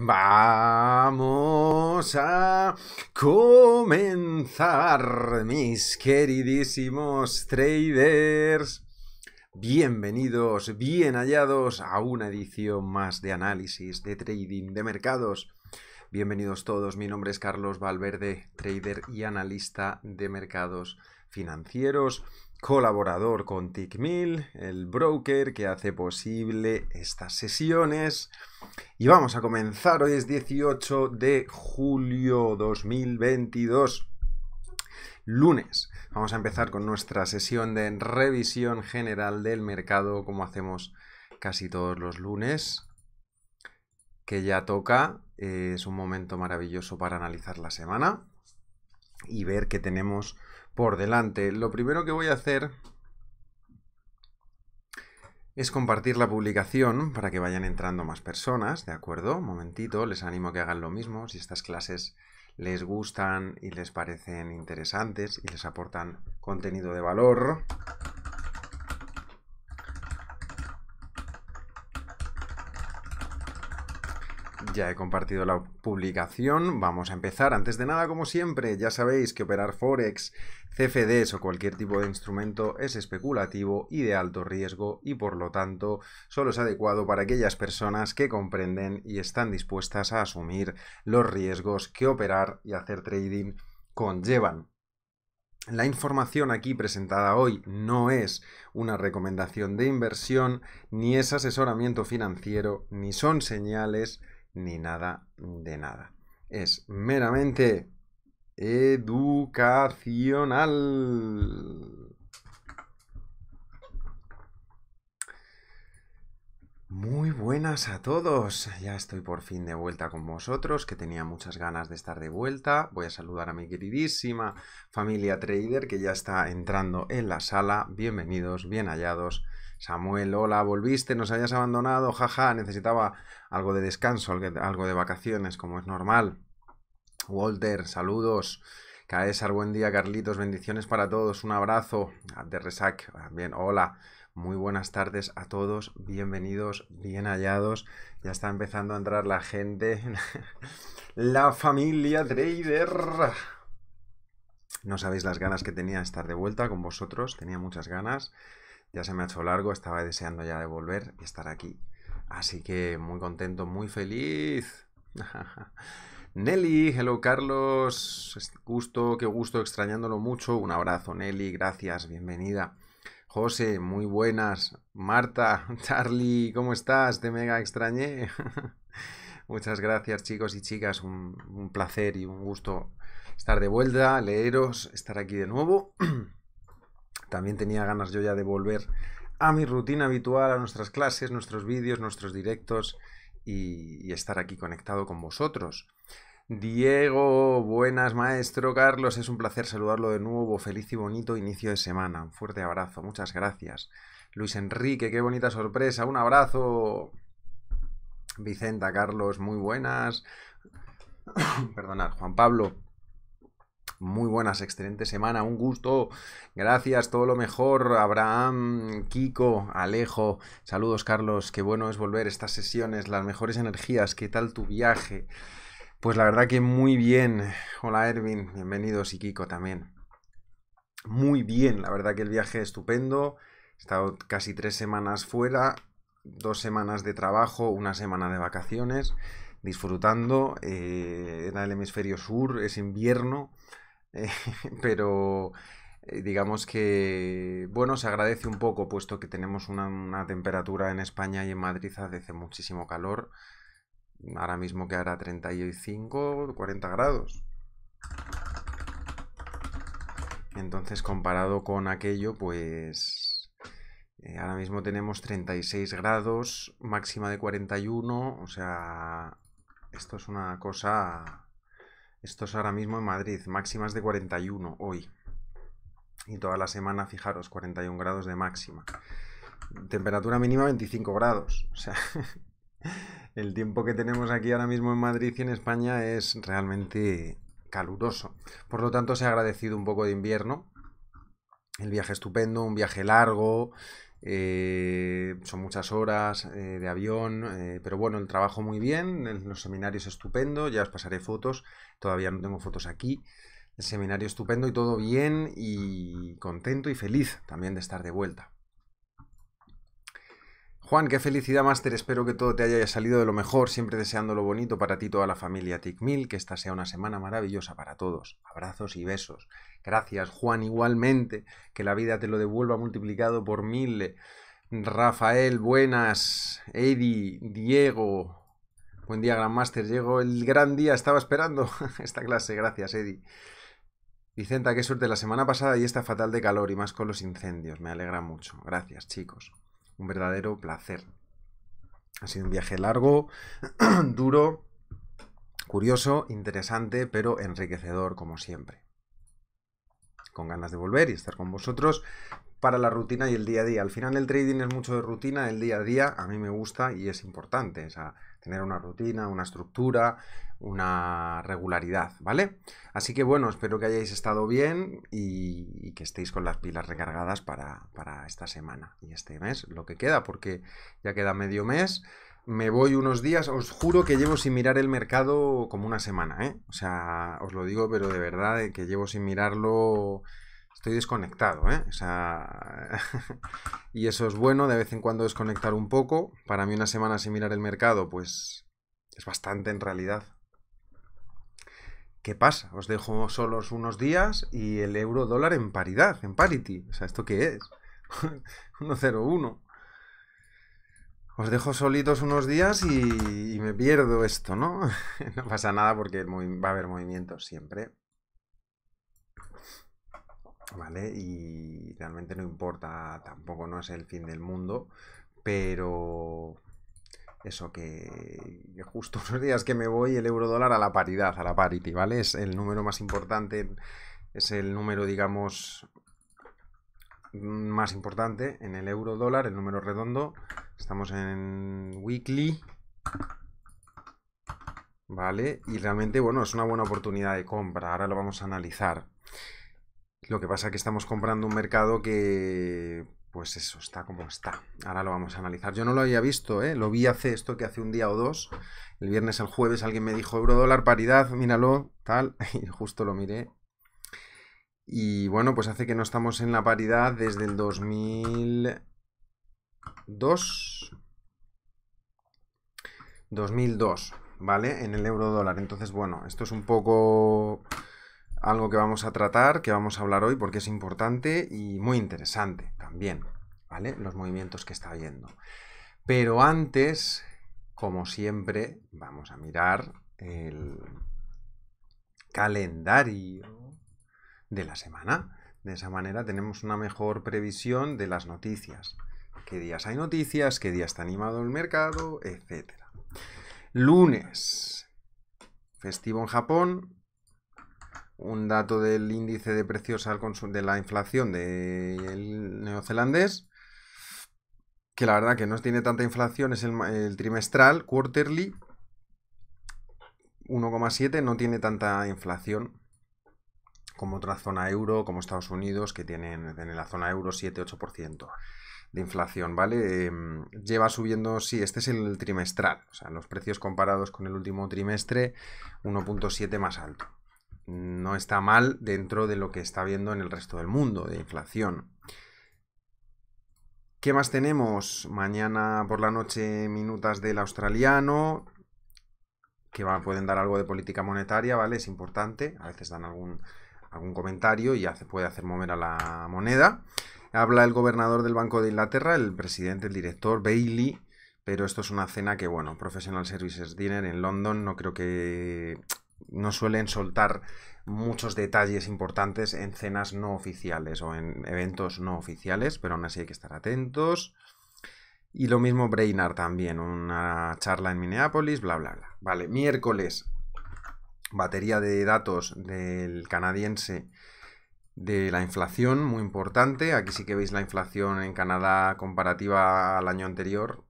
Vamos a comenzar, mis queridísimos traders. Bienvenidos, bien hallados a una edición más de análisis de trading de mercados. Bienvenidos todos, mi nombre es Carlos Valverde, trader y analista de mercados financieros colaborador con TickMill, el broker que hace posible estas sesiones. Y vamos a comenzar, hoy es 18 de julio 2022, lunes. Vamos a empezar con nuestra sesión de revisión general del mercado, como hacemos casi todos los lunes, que ya toca. Es un momento maravilloso para analizar la semana y ver qué tenemos por delante. Lo primero que voy a hacer es compartir la publicación para que vayan entrando más personas, ¿de acuerdo? Un momentito, les animo a que hagan lo mismo. Si estas clases les gustan y les parecen interesantes y les aportan contenido de valor. Ya he compartido la publicación, vamos a empezar. Antes de nada, como siempre, ya sabéis que operar Forex, CFDs o cualquier tipo de instrumento es especulativo y de alto riesgo y por lo tanto solo es adecuado para aquellas personas que comprenden y están dispuestas a asumir los riesgos que operar y hacer trading conllevan. La información aquí presentada hoy no es una recomendación de inversión, ni es asesoramiento financiero, ni son señales ni nada de nada. Es meramente educacional. Muy buenas a todos. Ya estoy por fin de vuelta con vosotros, que tenía muchas ganas de estar de vuelta. Voy a saludar a mi queridísima familia trader que ya está entrando en la sala. Bienvenidos, bien hallados. Samuel, hola, volviste, nos hayas abandonado, jaja, necesitaba algo de descanso, algo de vacaciones, como es normal. Walter, saludos. Caesar, buen día, Carlitos, bendiciones para todos, un abrazo. De Resac, bien, hola. Muy buenas tardes a todos, bienvenidos, bien hallados. Ya está empezando a entrar la gente, la familia trader. No sabéis las ganas que tenía de estar de vuelta con vosotros, tenía muchas ganas. Ya se me ha hecho largo, estaba deseando ya de volver y estar aquí. Así que muy contento, muy feliz. Nelly, hello Carlos, gusto, qué gusto, extrañándolo mucho. Un abrazo Nelly, gracias, bienvenida. José, muy buenas. Marta, Charlie, ¿cómo estás? Te mega extrañé. Muchas gracias chicos y chicas, un, un placer y un gusto estar de vuelta, leeros, estar aquí de nuevo. También tenía ganas yo ya de volver a mi rutina habitual, a nuestras clases, nuestros vídeos, nuestros directos y, estar aquí conectado con vosotros. Diego, buenas maestro Carlos, es un placer saludarlo de nuevo, feliz y bonito inicio de semana, un fuerte abrazo, muchas gracias. Luis Enrique, qué bonita sorpresa, un abrazo. Vicenta, Carlos, muy buenas. Perdonad, Juan Pablo, muy buenas, excelente semana, un gusto. Gracias, todo lo mejor. Abraham, Kiko, Alejo. Saludos, Carlos. Qué bueno es volver estas sesiones, las mejores energías. ¿Qué tal tu viaje? Pues la verdad que muy bien. Hola, Erwin. Bienvenidos y Kiko también. Muy bien, la verdad que el viaje estupendo. He estado casi tres semanas fuera, dos semanas de trabajo, una semana de vacaciones, disfrutando. Eh, era el hemisferio sur, es invierno pero eh, digamos que, bueno, se agradece un poco, puesto que tenemos una, temperatura en España y en Madrid hace muchísimo calor. Ahora mismo que hará 35, 40 grados. Entonces, comparado con aquello, pues eh, ahora mismo tenemos 36 grados, máxima de 41, o sea, esto es una cosa esto es ahora mismo en Madrid, máximas de 41 hoy. Y toda la semana, fijaros, 41 grados de máxima. Temperatura mínima 25 grados. O sea, el tiempo que tenemos aquí ahora mismo en Madrid y en España es realmente caluroso. Por lo tanto, se ha agradecido un poco de invierno. El viaje estupendo, un viaje largo. Eh, son muchas horas eh, de avión, eh, pero bueno, el trabajo muy bien, los seminarios estupendo, ya os pasaré fotos, todavía no tengo fotos aquí. El seminario estupendo y todo bien y contento y feliz también de estar de vuelta. Juan, qué felicidad, Máster. Espero que todo te haya salido de lo mejor, siempre deseando lo bonito para ti toda la familia TICMIL, que esta sea una semana maravillosa para todos. Abrazos y besos. Gracias, Juan, igualmente. Que la vida te lo devuelva multiplicado por mil. Rafael, buenas. Eddie, Diego. Buen día, Gran Master. Llegó el gran día, estaba esperando esta clase. Gracias, Eddie. Vicenta, qué suerte. La semana pasada y está fatal de calor y más con los incendios. Me alegra mucho. Gracias, chicos un verdadero placer. Ha sido un viaje largo, duro, curioso, interesante, pero enriquecedor como siempre. Con ganas de volver y estar con vosotros para la rutina y el día a día. Al final el trading es mucho de rutina, el día a día a mí me gusta y es importante. O sea, tener una rutina, una estructura, una regularidad, ¿vale? Así que bueno, espero que hayáis estado bien y, que estéis con las pilas recargadas para, para, esta semana y este mes, lo que queda, porque ya queda medio mes. Me voy unos días, os juro que llevo sin mirar el mercado como una semana, ¿eh? O sea, os lo digo, pero de verdad, que llevo sin mirarlo estoy desconectado, ¿eh? O sea, y eso es bueno, de vez en cuando desconectar un poco. Para mí una semana sin mirar el mercado, pues es bastante en realidad. ¿Qué pasa? Os dejo solos unos días y el euro dólar en paridad, en parity. O sea, ¿esto qué es? 1.01. Os dejo solitos unos días y, me pierdo esto, ¿no? no pasa nada porque va a haber movimientos siempre. ¿vale? Y realmente no importa, tampoco no es el fin del mundo, pero eso que, justo unos días que me voy el euro dólar a la paridad, a la parity, ¿vale? Es el número más importante, es el número, digamos, más importante en el euro dólar, el número redondo. Estamos en weekly. ¿Vale? Y realmente, bueno, es una buena oportunidad de compra. Ahora lo vamos a analizar. Lo que pasa es que estamos comprando un mercado que, pues eso, está como está. Ahora lo vamos a analizar. Yo no lo había visto, ¿eh? Lo vi hace esto que hace un día o dos. El viernes, el jueves, alguien me dijo euro dólar paridad, míralo, tal. Y justo lo miré. Y bueno, pues hace que no estamos en la paridad desde el 2002. 2002, ¿vale? En el euro dólar. Entonces, bueno, esto es un poco algo que vamos a tratar, que vamos a hablar hoy porque es importante y muy interesante también, ¿vale? Los movimientos que está habiendo. Pero antes, como siempre, vamos a mirar el calendario de la semana. De esa manera tenemos una mejor previsión de las noticias. ¿Qué días hay noticias? ¿Qué día está animado el mercado? Etcétera. Lunes. Festivo en Japón, un dato del índice de precios al de la inflación del neozelandés, que la verdad que no tiene tanta inflación, es el, trimestral, quarterly, 1,7, no tiene tanta inflación como otra zona euro, como Estados Unidos, que tienen en la zona euro 7-8% de inflación, ¿vale? Em, lleva subiendo, sí, este es el trimestral, o sea, los precios comparados con el último trimestre, 1.7 más alto no está mal dentro de lo que está viendo en el resto del mundo de inflación. ¿Qué más tenemos? Mañana por la noche minutas del australiano, que pueden dar algo de política monetaria, ¿vale? Es importante, a veces dan algún, algún comentario y hace, puede hacer mover a la moneda. Habla el gobernador del Banco de Inglaterra, el presidente, el director, Bailey, pero esto es una cena que, bueno, Professional Services Dinner en London, no creo que no suelen soltar muchos detalles importantes en cenas no oficiales o en eventos no oficiales, pero aún así hay que estar atentos. Y lo mismo Brainard también, una charla en Minneapolis, bla, bla, bla. Vale, miércoles, batería de datos del canadiense de la inflación, muy importante. Aquí sí que veis la inflación en Canadá comparativa al año anterior.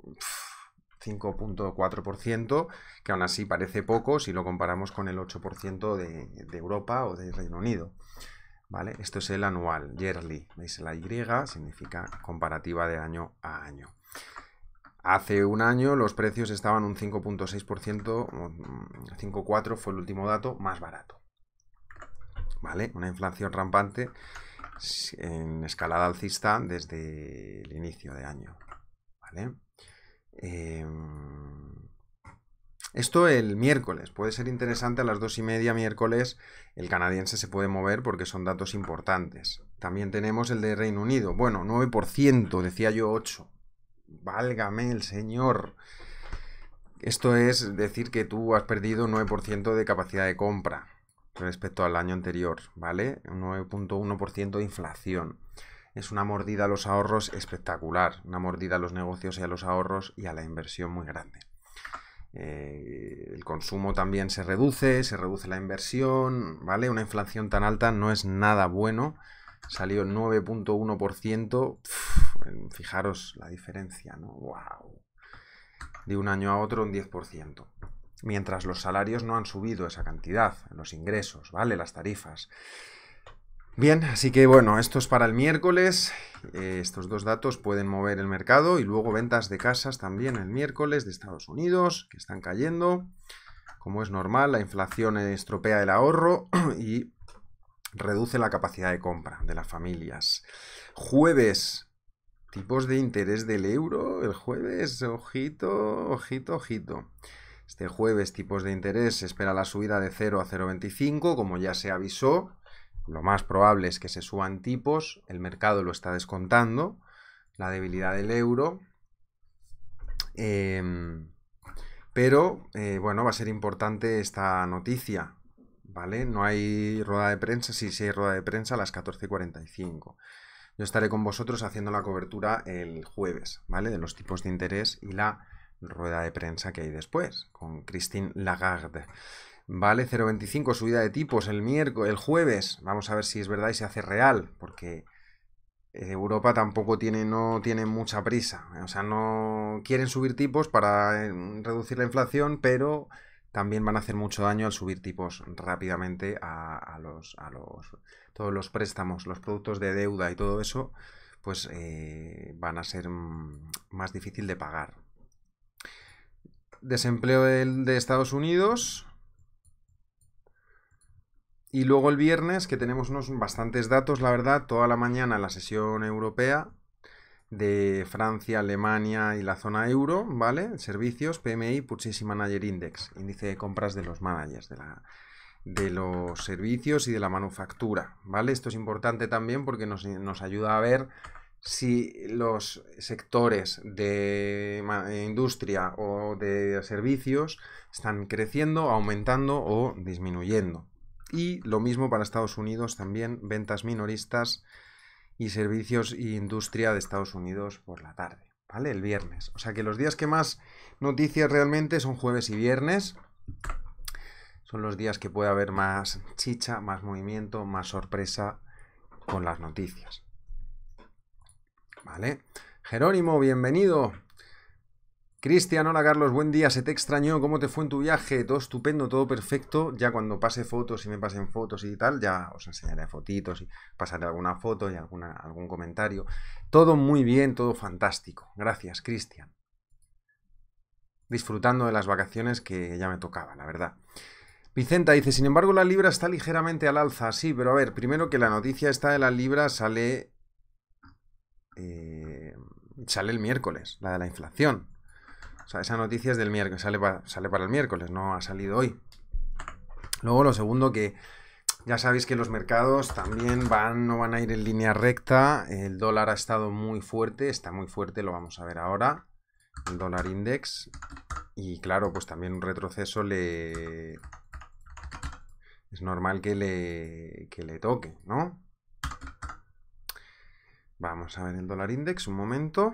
5.4%, que aún así parece poco si lo comparamos con el 8% de, Europa o de Reino Unido. ¿Vale? Esto es el anual, yearly. ¿Veis? La Y significa comparativa de año a año. Hace un año los precios estaban un 5.6%, 5.4 fue el último dato, más barato. ¿Vale? Una inflación rampante en escalada alcista desde el inicio de año. ¿Vale? Em, esto el miércoles, puede ser interesante a las dos y media miércoles, el canadiense se puede mover porque son datos importantes. También tenemos el de Reino Unido, bueno, 9%, decía yo 8. Válgame el señor. Esto es decir que tú has perdido 9% de capacidad de compra respecto al año anterior, ¿vale? Un 9.1% de inflación. Es una mordida a los ahorros espectacular, una mordida a los negocios y a los ahorros y a la inversión muy grande. Eh, el consumo también se reduce, se reduce la inversión, ¿vale? Una inflación tan alta no es nada bueno. Salió el 9.1%. Fijaros la diferencia, ¿no? ¡Wow! De un año a otro un 10% mientras los salarios no han subido esa cantidad, los ingresos, ¿vale? Las tarifas. Bien, así que bueno, esto es para el miércoles. Eh, estos dos datos pueden mover el mercado y luego ventas de casas también el miércoles de Estados Unidos, que están cayendo. Como es normal, la inflación estropea el ahorro y reduce la capacidad de compra de las familias. Jueves, tipos de interés del euro. El jueves, ojito, ojito, ojito. Este jueves tipos de interés espera la subida de 0 a 0,25, como ya se avisó. Lo más probable es que se suban tipos, el mercado lo está descontando, la debilidad del euro. Em, pero, eh, bueno, va a ser importante esta noticia, ¿vale? No hay rueda de prensa, sí, sí hay rueda de prensa a las 14.45. Yo estaré con vosotros haciendo la cobertura el jueves, ¿vale? De los tipos de interés y la rueda de prensa que hay después, con Christine Lagarde. Vale, 0,25 subida de tipos el miércoles, el jueves. Vamos a ver si es verdad y se hace real, porque Europa tampoco tiene, no tiene mucha prisa. O sea, no quieren subir tipos para eh, reducir la inflación, pero también van a hacer mucho daño al subir tipos rápidamente a, los, a los, todos los préstamos, los productos de deuda y todo eso, pues eh, van a ser mm, más difícil de pagar desempleo de, Estados Unidos. Y luego el viernes, que tenemos unos bastantes datos, la verdad, toda la mañana la sesión europea de Francia, Alemania y la zona euro, ¿vale? Servicios, PMI, Purchasing Manager Index, índice de compras de los managers, de, la, de los servicios y de la manufactura, ¿vale? Esto es importante también porque nos, nos ayuda a ver si los sectores de industria o de servicios están creciendo, aumentando o disminuyendo. Y lo mismo para Estados Unidos también, ventas minoristas y servicios e industria de Estados Unidos por la tarde, ¿vale? El viernes. O sea que los días que más noticias realmente son jueves y viernes. Son los días que puede haber más chicha, más movimiento, más sorpresa con las noticias. ¿Vale? Jerónimo, bienvenido. Cristian, hola Carlos, buen día, se te extrañó, ¿cómo te fue en tu viaje? Todo estupendo, todo perfecto. Ya cuando pase fotos y me pasen fotos y tal, ya os enseñaré fotitos y pasaré alguna foto y alguna, algún comentario. Todo muy bien, todo fantástico. Gracias, Cristian. Disfrutando de las vacaciones que ya me tocaba, la verdad. Vicenta dice, sin embargo, la libra está ligeramente al alza. Sí, pero a ver, primero que la noticia esta de la libra sale eh, sale el miércoles, la de la inflación. O sea, esa noticia es del miércoles, sale para, sale para el miércoles, no ha salido hoy. Luego lo segundo que ya sabéis que los mercados también van, no van a ir en línea recta. El dólar ha estado muy fuerte, está muy fuerte, lo vamos a ver ahora. El dólar index. Y claro, pues también un retroceso le... Es normal que le, que le toque, ¿no? Vamos a ver el dólar index, un momento.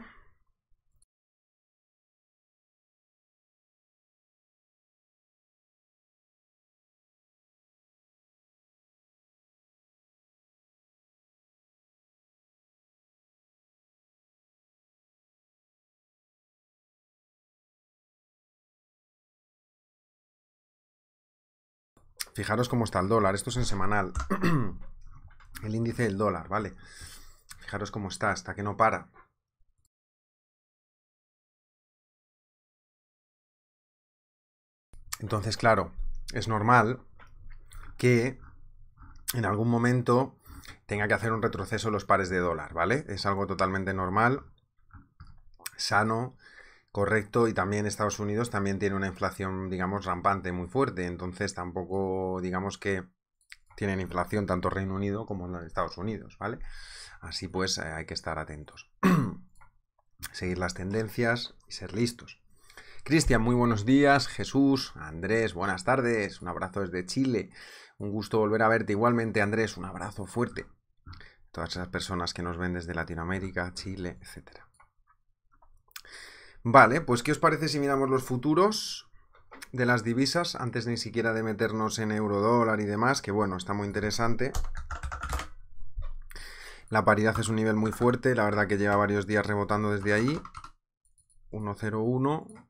Fijaros cómo está el dólar, esto es en semanal. el índice del dólar, ¿vale? Fijaros cómo está, hasta que no para. Entonces, claro, es normal que en algún momento tenga que hacer un retroceso los pares de dólar, ¿vale? Es algo totalmente normal, sano, correcto y también Estados Unidos también tiene una inflación, digamos, rampante muy fuerte, entonces tampoco, digamos que tienen inflación tanto Reino Unido como en Estados Unidos, ¿vale? Así pues, eh, hay que estar atentos. Seguir las tendencias y ser listos. Cristian, muy buenos días. Jesús, Andrés, buenas tardes. Un abrazo desde Chile. Un gusto volver a verte. Igualmente, Andrés, un abrazo fuerte. Todas esas personas que nos ven desde Latinoamérica, Chile, etc. Vale, pues ¿qué os parece si miramos los futuros de las divisas antes ni siquiera de meternos en euro dólar y demás? Que bueno, está muy interesante. La paridad es un nivel muy fuerte, la verdad que lleva varios días rebotando desde ahí. 1.01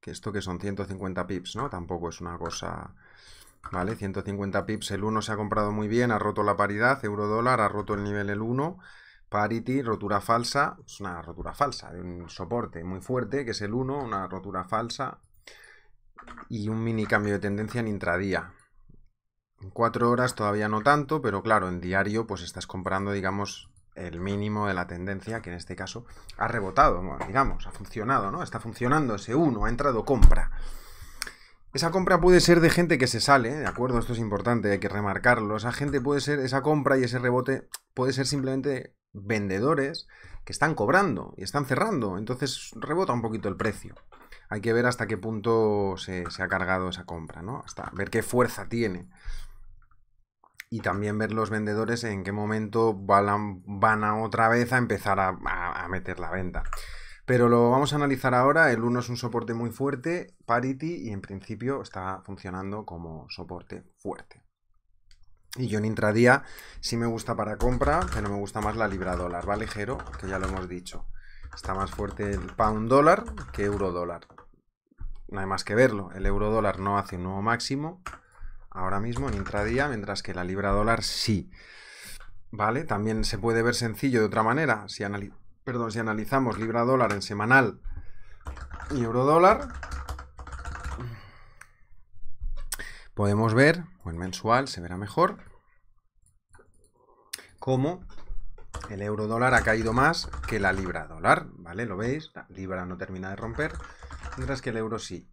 que esto que son 150 pips, ¿no? Tampoco es una cosa... ¿Vale? 150 pips, el 1 se ha comprado muy bien, ha roto la paridad, euro dólar, ha roto el nivel el 1, parity, rotura falsa, es una rotura falsa, de un soporte muy fuerte, que es el 1, una rotura falsa, y un mini cambio de tendencia en intradía. En 4 horas todavía no tanto, pero claro, en diario pues estás comprando, digamos, el mínimo de la tendencia, que en este caso ha rebotado, digamos, ha funcionado, ¿no? Está funcionando ese 1, ha entrado compra. Esa compra puede ser de gente que se sale, ¿de acuerdo? Esto es importante, hay que remarcarlo. Esa gente puede ser, esa compra y ese rebote puede ser simplemente vendedores que están cobrando y están cerrando. Entonces rebota un poquito el precio. Hay que ver hasta qué punto se, se ha cargado esa compra, ¿no? Hasta ver qué fuerza tiene y también ver los vendedores en qué momento van a, otra vez a empezar a, meter la venta. Pero lo vamos a analizar ahora. El 1 es un soporte muy fuerte, parity, y en principio está funcionando como soporte fuerte. Y yo en intradía sí me gusta para compra, pero me gusta más la libra dólar. Va ligero, que ya lo hemos dicho. Está más fuerte el pound dólar que euro dólar. No hay más que verlo. El euro dólar no hace un nuevo máximo ahora mismo en intradía, mientras que la libra dólar sí. ¿Vale? También se puede ver sencillo de otra manera. Si, Perdón, si analizamos libra dólar en semanal y euro dólar, podemos ver, o en mensual se verá mejor, cómo el euro dólar ha caído más que la libra dólar, ¿vale? ¿Lo veis? La libra no termina de romper, mientras que el euro sí.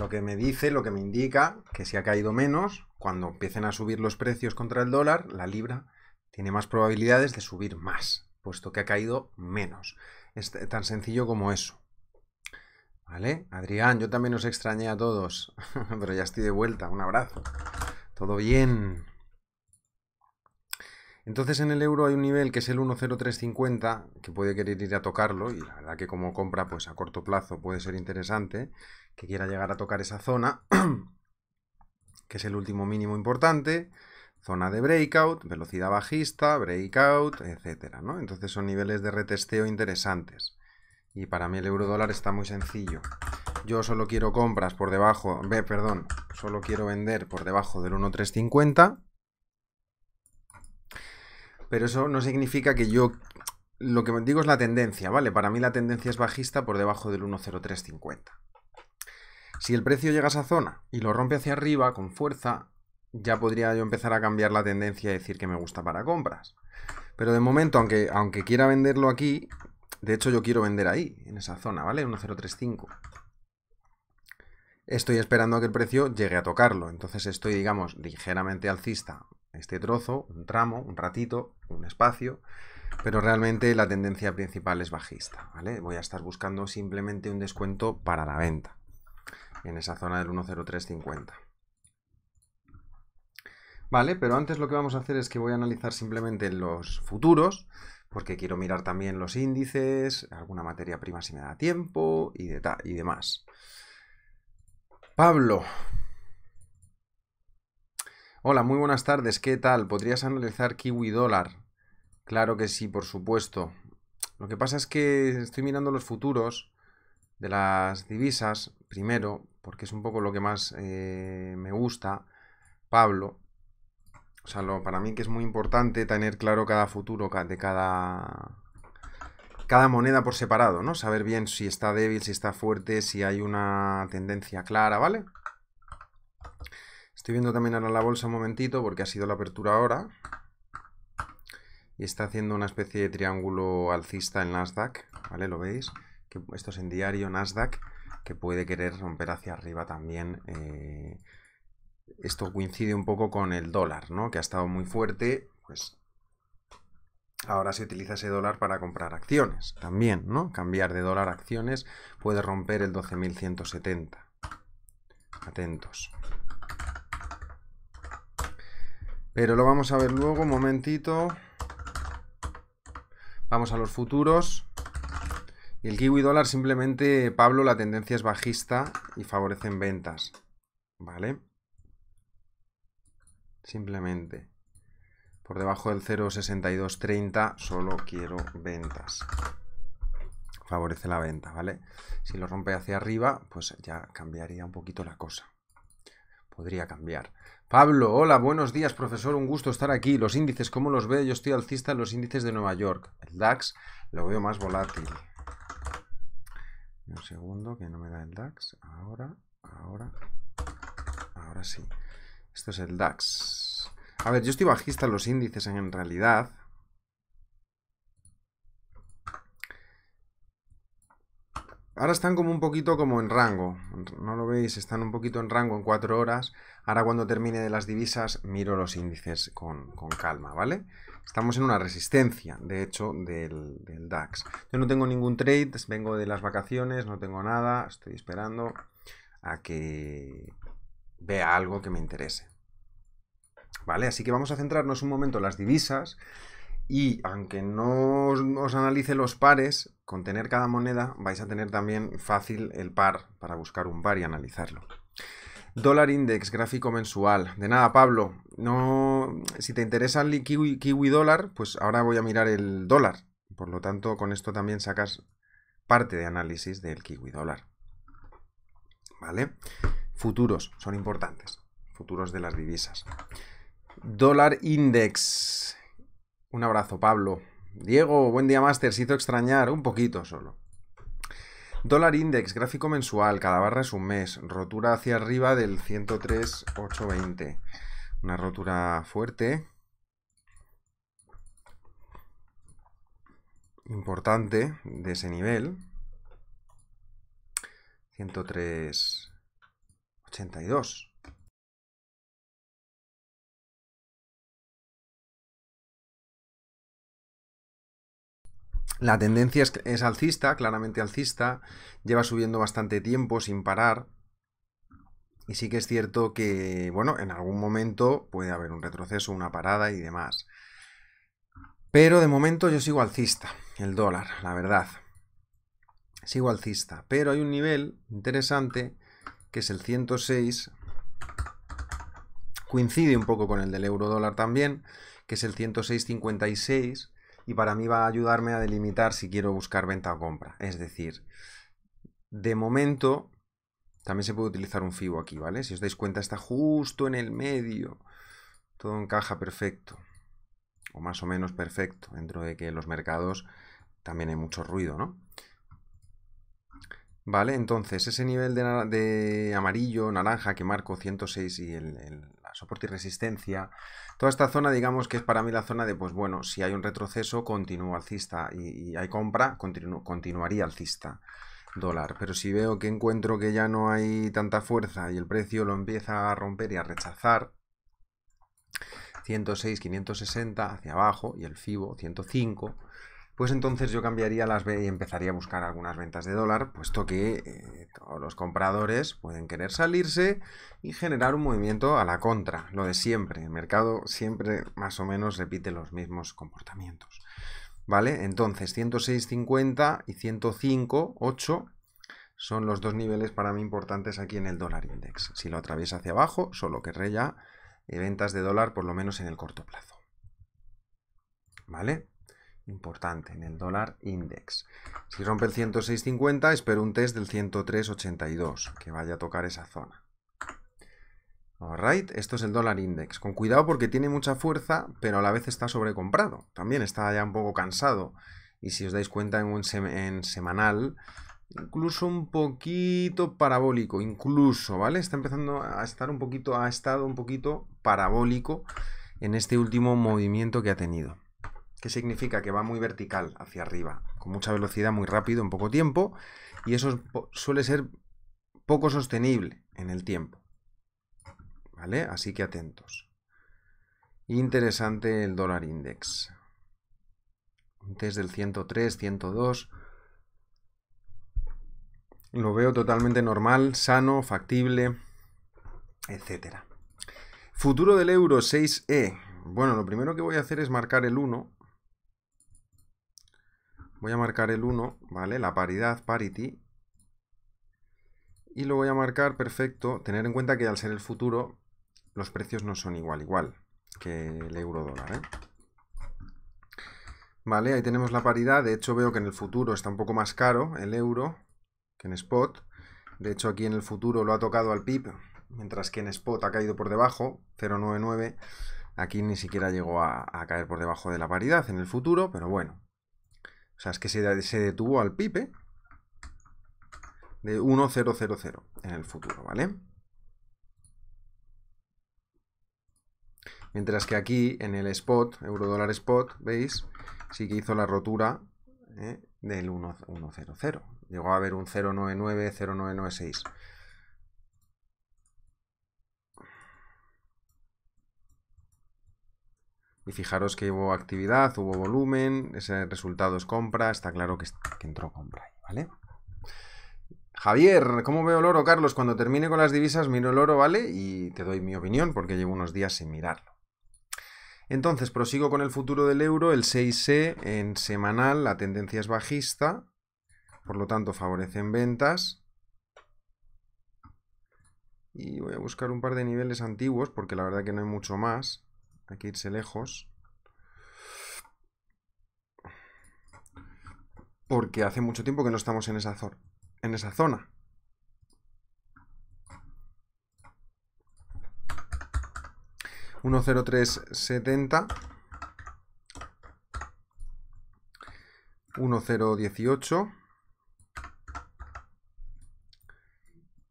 Lo que me dice, lo que me indica que si ha caído menos, cuando empiecen a subir los precios contra el dólar, la libra tiene más probabilidades de subir más, puesto que ha caído menos. Es tan sencillo como eso. ¿Vale? Adrián, yo también os extrañé a todos, pero ya estoy de vuelta. Un abrazo. Todo bien. Entonces en el euro hay un nivel que es el 10350, que puede querer ir a tocarlo, y la verdad que como compra, pues a corto plazo puede ser interesante que quiera llegar a tocar esa zona, que es el último mínimo importante, zona de breakout, velocidad bajista, breakout, etcétera, ¿no? Entonces son niveles de retesteo interesantes. Y para mí el euro dólar está muy sencillo. Yo solo quiero compras por debajo, ve, perdón, solo quiero vender por debajo del 1.350 pero eso no significa que yo... Lo que digo es la tendencia, ¿vale? Para mí la tendencia es bajista por debajo del 10350. Si el precio llega a esa zona y lo rompe hacia arriba con fuerza, ya podría yo empezar a cambiar la tendencia y decir que me gusta para compras. Pero de momento, aunque, aunque quiera venderlo aquí, de hecho yo quiero vender ahí, en esa zona, ¿vale? 1035. Estoy esperando a que el precio llegue a tocarlo. Entonces estoy, digamos, ligeramente alcista este trozo, un tramo, un ratito, un espacio, pero realmente la tendencia principal es bajista, ¿vale? Voy a estar buscando simplemente un descuento para la venta en esa zona del 10350. Vale, pero antes lo que vamos a hacer es que voy a analizar simplemente los futuros, porque quiero mirar también los índices, alguna materia prima si me da tiempo y, demás. Pablo, Hola, muy buenas tardes. ¿Qué tal? ¿Podrías analizar Kiwi dólar? Claro que sí, por supuesto. Lo que pasa es que estoy mirando los futuros de las divisas, primero, porque es un poco lo que más eh, me gusta, Pablo. O sea, lo, para mí que es muy importante tener claro cada futuro de cada, cada moneda por separado, ¿no? Saber bien si está débil, si está fuerte, si hay una tendencia clara, ¿vale? Estoy viendo también ahora la bolsa un momentito porque ha sido la apertura ahora. Y está haciendo una especie de triángulo alcista en Nasdaq, ¿vale? ¿Lo veis? Que esto es en diario Nasdaq, que puede querer romper hacia arriba también. Eh, esto coincide un poco con el dólar, ¿no? Que ha estado muy fuerte, pues ahora se utiliza ese dólar para comprar acciones también, ¿no? Cambiar de dólar a acciones puede romper el 12.170. Atentos. Pero lo vamos a ver luego, un momentito. Vamos a los futuros. Y el kiwi dólar simplemente, Pablo, la tendencia es bajista y favorecen ventas. ¿Vale? Simplemente. Por debajo del 0.6230 solo quiero ventas. Favorece la venta, ¿vale? Si lo rompe hacia arriba, pues ya cambiaría un poquito la cosa. Podría cambiar. Pablo, hola, buenos días, profesor, un gusto estar aquí. Los índices, ¿cómo los veo? Yo estoy alcista en los índices de Nueva York. El DAX lo veo más volátil. Un segundo, que no me da el DAX. Ahora, ahora, ahora sí. Esto es el DAX. A ver, yo estoy bajista en los índices en realidad. Ahora están como un poquito como en rango. ¿No lo veis? Están un poquito en rango en cuatro horas. Ahora cuando termine de las divisas miro los índices con, calma, ¿vale? Estamos en una resistencia, de hecho, del, del, DAX. Yo no tengo ningún trade, vengo de las vacaciones, no tengo nada. Estoy esperando a que vea algo que me interese. ¿Vale? Así que vamos a centrarnos un momento en las divisas y aunque no os, analice los pares, con tener cada moneda vais a tener también fácil el par para buscar un par y analizarlo. Dólar index, gráfico mensual. De nada, Pablo. No, si te interesa el kiwi, kiwi dólar, pues ahora voy a mirar el dólar. Por lo tanto, con esto también sacas parte de análisis del kiwi dólar. ¿Vale? Futuros son importantes. Futuros de las divisas. Dólar index. Un abrazo, Pablo. Diego, buen día, Master. Se hizo extrañar un poquito solo. Dólar index, gráfico mensual, cada barra es un mes. Rotura hacia arriba del 103,820. Una rotura fuerte. Importante de ese nivel. 103,82. La tendencia es, alcista, claramente alcista, lleva subiendo bastante tiempo sin parar. Y sí que es cierto que, bueno, en algún momento puede haber un retroceso, una parada y demás. Pero de momento yo sigo alcista, el dólar, la verdad. Sigo alcista. Pero hay un nivel interesante que es el 106. Coincide un poco con el del euro dólar también, que es el 106.56 y para mí va a ayudarme a delimitar si quiero buscar venta o compra. Es decir, de momento también se puede utilizar un FIBO aquí, ¿vale? Si os dais cuenta está justo en el medio. Todo encaja perfecto. O más o menos perfecto, dentro de que los mercados también hay mucho ruido, ¿no? Vale, entonces ese nivel de, amarillo, naranja que marco 106 y el, la soporte y resistencia, toda esta zona digamos que es para mí la zona de, pues bueno, si hay un retroceso continúo alcista y, hay compra, continuaría alcista dólar. Pero si veo que encuentro que ya no hay tanta fuerza y el precio lo empieza a romper y a rechazar, 106, 560 hacia abajo y el FIBO 105, pues entonces yo cambiaría las B y empezaría a buscar algunas ventas de dólar, puesto que eh, todos los compradores pueden querer salirse y generar un movimiento a la contra, lo de siempre. El mercado siempre más o menos repite los mismos comportamientos. ¿Vale? Entonces 106.50 y 105.8 son los dos niveles para mí importantes aquí en el dólar index. Si lo atraviesa hacia abajo, solo querré ya eh, ventas de dólar por lo menos en el corto plazo. ¿Vale? Importante en el dólar index. Si rompe el 106.50, espero un test del 103.82, que vaya a tocar esa zona. Alright, esto es el dólar index. Con cuidado porque tiene mucha fuerza, pero a la vez está sobrecomprado. También está ya un poco cansado. Y si os dais cuenta en, semanal, incluso un poquito parabólico, incluso, ¿vale? Está empezando a estar un poquito, ha estado un poquito parabólico en este último movimiento que ha tenido. ¿Qué significa? Que va muy vertical hacia arriba, con mucha velocidad, muy rápido, en poco tiempo, y eso suele ser poco sostenible en el tiempo. ¿Vale? Así que atentos. Interesante el dólar index. Un test del 103, 102. Lo veo totalmente normal, sano, factible, etcétera. Futuro del euro 6E. Bueno, lo primero que voy a hacer es marcar el 1. Voy a marcar el 1, ¿vale? La paridad, parity. Y lo voy a marcar perfecto. Tener en cuenta que al ser el futuro, los precios no son igual, igual que el euro dólar. ¿eh? Vale, ahí tenemos la paridad. De hecho, veo que en el futuro está un poco más caro el euro que en spot. De hecho, aquí en el futuro lo ha tocado al PIB, mientras que en spot ha caído por debajo, 0,99. Aquí ni siquiera llegó a, caer por debajo de la paridad en el futuro, pero bueno. O sea, es que se, se detuvo al PIB, ¿eh? De 1,000 en el futuro, ¿vale? Mientras que aquí en el spot, euro dólar spot, ¿veis? Sí que hizo la rotura ¿eh? del 100. Llegó a haber un 099, 0996. Y fijaros que hubo actividad, hubo volumen, ese resultado es compra, está claro que, que entró compra ahí, ¿vale? Javier, ¿cómo veo el oro, Carlos? Cuando termine con las divisas miro el oro, ¿vale? Y te doy mi opinión porque llevo unos días sin mirarlo. Entonces, prosigo con el futuro del euro, el 6E en semanal, la tendencia es bajista, por lo tanto favorecen ventas. Y voy a buscar un par de niveles antiguos, porque la verdad que no hay mucho más. Hay que irse lejos. Porque hace mucho tiempo que no estamos en esa, en esa zona. 10370 1018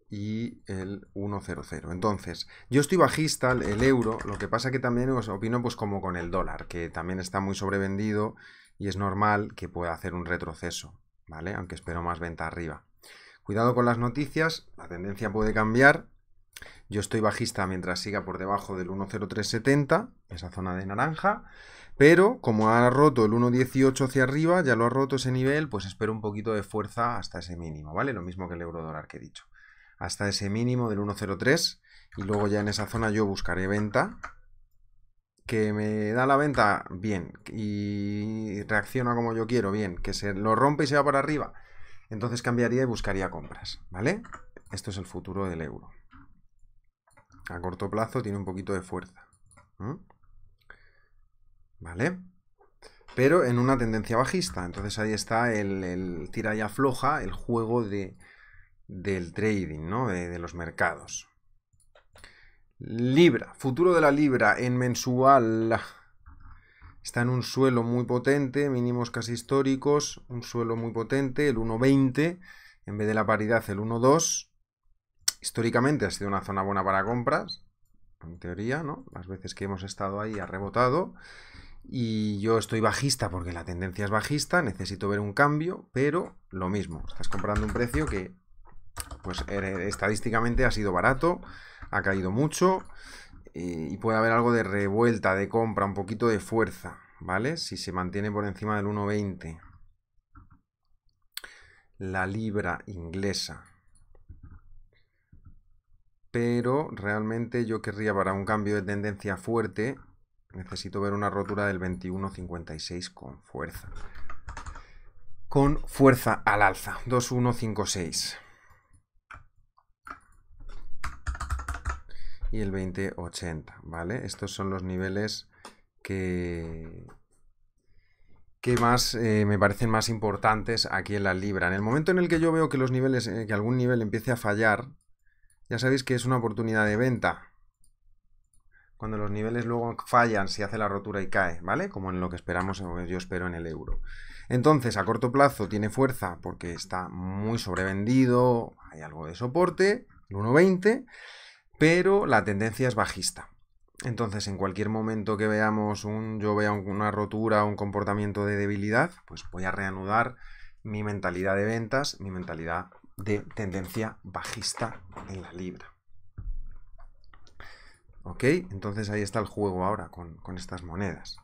y el 100. Entonces, yo estoy bajista, el euro, lo que pasa que también os opino pues como con el dólar, que también está muy sobrevendido y es normal que pueda hacer un retroceso, ¿vale? Aunque espero más venta arriba. Cuidado con las noticias, la tendencia puede cambiar yo estoy bajista mientras siga por debajo del 1.0370, esa zona de naranja. Pero como ha roto el 1.18 hacia arriba, ya lo ha roto ese nivel, pues espero un poquito de fuerza hasta ese mínimo, ¿vale? Lo mismo que el euro dólar que he dicho. Hasta ese mínimo del 1.03 y luego ya en esa zona yo buscaré venta. Que me da la venta, bien. Y reacciona como yo quiero, bien. Que se lo rompe y se va para arriba. Entonces cambiaría y buscaría compras, ¿vale? Esto es el futuro del euro a corto plazo tiene un poquito de fuerza. ¿Vale? Pero en una tendencia bajista. Entonces ahí está el, tira y afloja, el juego de, del trading, ¿no? De, los mercados. Libra, futuro de la libra en mensual. Está en un suelo muy potente, mínimos casi históricos, un suelo muy potente, el 1.20, en vez de la paridad el 1.2 históricamente ha sido una zona buena para compras, en teoría, ¿no? Las veces que hemos estado ahí ha rebotado. Y yo estoy bajista porque la tendencia es bajista, necesito ver un cambio, pero lo mismo, estás comprando un precio que, pues eh, estadísticamente ha sido barato, ha caído mucho y puede haber algo de revuelta, de compra, un poquito de fuerza, ¿vale? Si se mantiene por encima del 1.20. La libra inglesa pero realmente yo querría para un cambio de tendencia fuerte, necesito ver una rotura del 21.56 con fuerza. Con fuerza al alza, 2156. Y el 2080, ¿vale? Estos son los niveles que, que más eh, me parecen más importantes aquí en la libra. En el momento en el que yo veo que los niveles, eh, que algún nivel empiece a fallar, ya sabéis que es una oportunidad de venta. cuando los niveles luego fallan, se hace la rotura y cae, ¿vale? Como en lo que esperamos, yo espero en el euro. Entonces, a corto plazo tiene fuerza porque está muy sobrevendido, hay algo de soporte, el 1.20, pero la tendencia es bajista. Entonces, en cualquier momento que veamos un, yo vea una rotura, un comportamiento de debilidad, pues voy a reanudar mi mentalidad de ventas, mi mentalidad de tendencia bajista en la libra. ¿Ok? Entonces ahí está el juego ahora con, con estas monedas.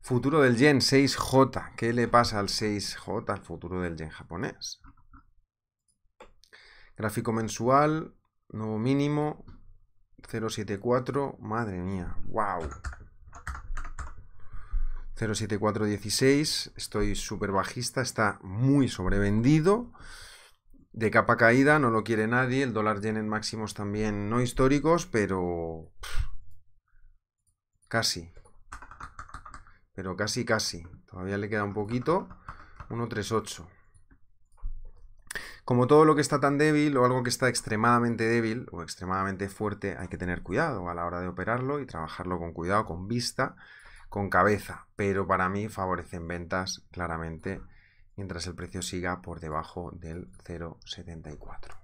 Futuro del yen 6J. ¿Qué le pasa al 6J, al futuro del yen japonés? Gráfico mensual, nuevo mínimo, 074, madre mía, wow. 07416, estoy súper bajista, está muy sobrevendido. De capa caída, no lo quiere nadie. El dólar yen en máximos también no históricos, pero... casi. Pero casi, casi. Todavía le queda un poquito. 138. Como todo lo que está tan débil o algo que está extremadamente débil o extremadamente fuerte, hay que tener cuidado a la hora de operarlo y trabajarlo con cuidado, con vista, con cabeza. Pero para mí favorecen ventas claramente mientras el precio siga por debajo del 0,74.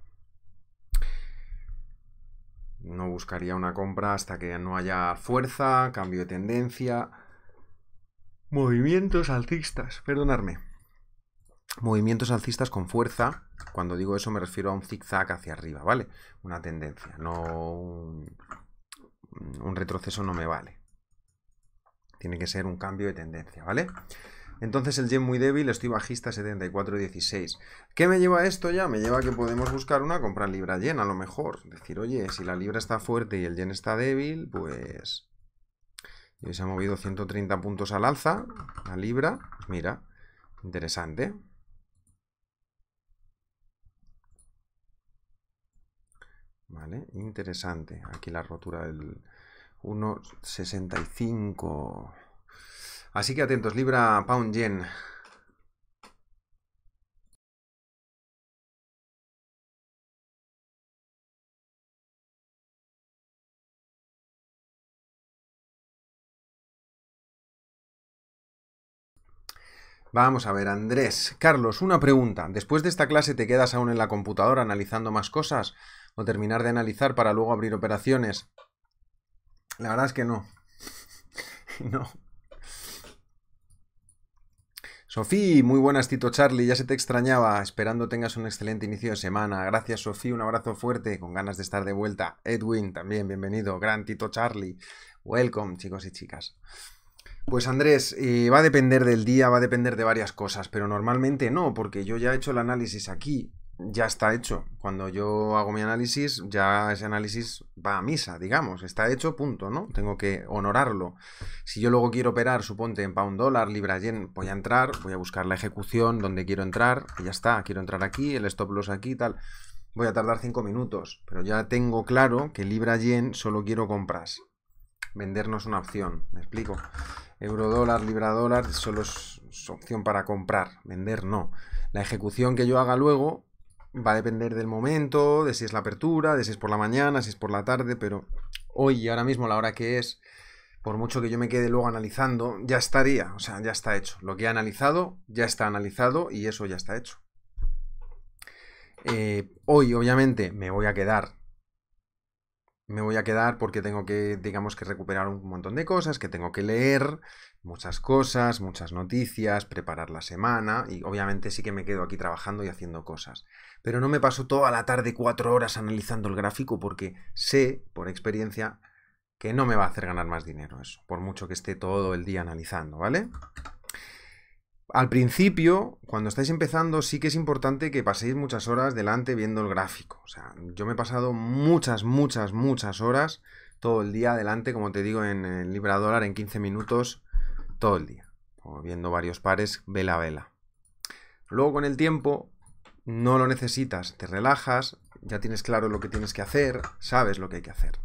No buscaría una compra hasta que no haya fuerza, cambio de tendencia. Movimientos alcistas, perdonadme. Movimientos alcistas con fuerza cuando digo eso me refiero a un zigzag hacia arriba, ¿vale? Una tendencia, no un, retroceso no me vale. Tiene que ser un cambio de tendencia, ¿vale? Entonces el yen muy débil, estoy bajista 74.16. ¿Qué me lleva a esto ya? Me lleva a que podemos buscar una compra libra yen, a lo mejor. Decir, oye, si la libra está fuerte y el yen está débil, pues... Y se ha movido 130 puntos al alza, la libra. Mira, interesante. ¿Vale? Interesante. Aquí la rotura del 1.65. Así que atentos, libra, pound, yen. Vamos a ver, Andrés. Carlos, una pregunta. ¿Después de esta clase te quedas aún en la computadora analizando más cosas? ¿O terminar de analizar para luego abrir operaciones? La verdad es que no. no. Sofía, muy buenas, Tito Charlie. Ya se te extrañaba. Esperando tengas un excelente inicio de semana. Gracias, Sofía. Un abrazo fuerte. Con ganas de estar de vuelta. Edwin, también bienvenido. Gran Tito Charlie. Welcome, chicos y chicas. Pues Andrés, eh, va a depender del día, va a depender de varias cosas, pero normalmente no, porque yo ya he hecho el análisis aquí, ya está hecho. Cuando yo hago mi análisis, ya ese análisis va a misa, digamos, está hecho, punto, ¿no? Tengo que honorarlo. Si yo luego quiero operar, suponte en pound dólar, libra yen, voy a entrar, voy a buscar la ejecución donde quiero entrar, y ya está, quiero entrar aquí, el stop loss aquí, tal. Voy a tardar 5 minutos, pero ya tengo claro que libra yen solo quiero compras. Vender no es una opción, me explico. Euro dólar, libra dólar, solo es, opción para comprar, vender no. La ejecución que yo haga luego va a depender del momento, de si es la apertura, de si es por la mañana, si es por la tarde, pero hoy y ahora mismo la hora que es, por mucho que yo me quede luego analizando, ya estaría, o sea, ya está hecho. Lo que he analizado ya está analizado y eso ya está hecho. Eh, hoy, obviamente, me voy a quedar me voy a quedar porque tengo que, digamos, que recuperar un montón de cosas, que tengo que leer muchas cosas, muchas noticias, preparar la semana y obviamente sí que me quedo aquí trabajando y haciendo cosas. Pero no me paso toda la tarde cuatro horas analizando el gráfico porque sé, por experiencia, que no me va a hacer ganar más dinero eso, por mucho que esté todo el día analizando, ¿vale? Al principio, cuando estáis empezando, sí que es importante que paséis muchas horas delante viendo el gráfico. O sea, yo me he pasado muchas, muchas, muchas horas todo el día delante, como te digo, en el Libra Dólar en 15 minutos todo el día. Viendo varios pares vela a vela. Luego con el tiempo no lo necesitas, te relajas, ya tienes claro lo que tienes que hacer, sabes lo que hay que hacer.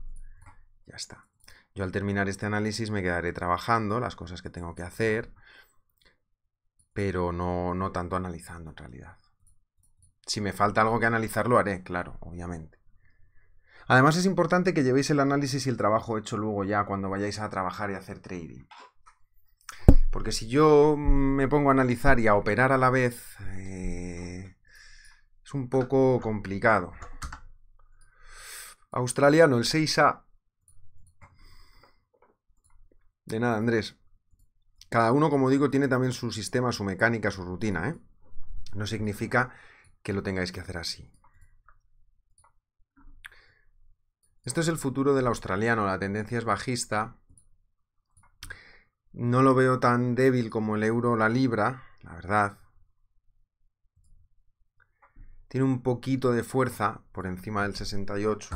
Ya está. Yo al terminar este análisis me quedaré trabajando las cosas que tengo que hacer pero no, no tanto analizando en realidad. Si me falta algo que analizar, lo haré, claro, obviamente. Además es importante que llevéis el análisis y el trabajo hecho luego ya cuando vayáis a trabajar y a hacer trading. Porque si yo me pongo a analizar y a operar a la vez, eh, es un poco complicado. Australiano, el 6A. De nada, Andrés. Cada uno, como digo, tiene también su sistema, su mecánica, su rutina. ¿eh? No significa que lo tengáis que hacer así. Esto es el futuro del australiano. La tendencia es bajista. No lo veo tan débil como el euro o la libra, la verdad. Tiene un poquito de fuerza por encima del 68.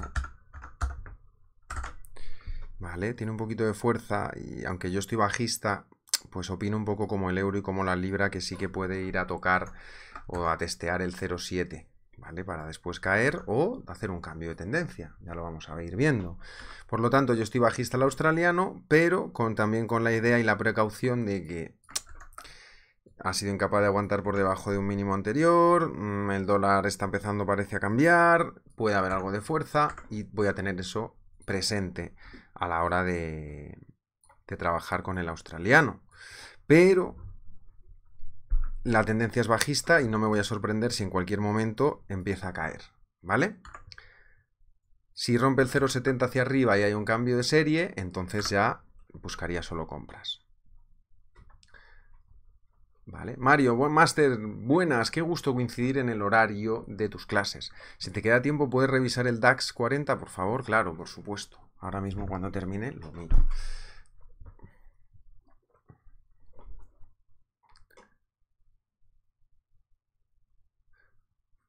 Vale, tiene un poquito de fuerza y aunque yo estoy bajista, pues opino un poco como el euro y como la libra que sí que puede ir a tocar o a testear el 0,7, ¿vale? Para después caer o hacer un cambio de tendencia, ya lo vamos a ir viendo. Por lo tanto, yo estoy bajista al australiano, pero con, también con la idea y la precaución de que ha sido incapaz de aguantar por debajo de un mínimo anterior, mm, el dólar está empezando parece a cambiar, puede haber algo de fuerza y voy a tener eso presente a la hora de, trabajar con el australiano. Pero la tendencia es bajista y no me voy a sorprender si en cualquier momento empieza a caer, ¿vale? Si rompe el 0,70 hacia arriba y hay un cambio de serie, entonces ya buscaría solo compras. ¿Vale? Mario, buen máster, buenas, qué gusto coincidir en el horario de tus clases. Si te queda tiempo, ¿puedes revisar el DAX 40, por favor? Claro, por supuesto. Ahora mismo cuando termine lo miro.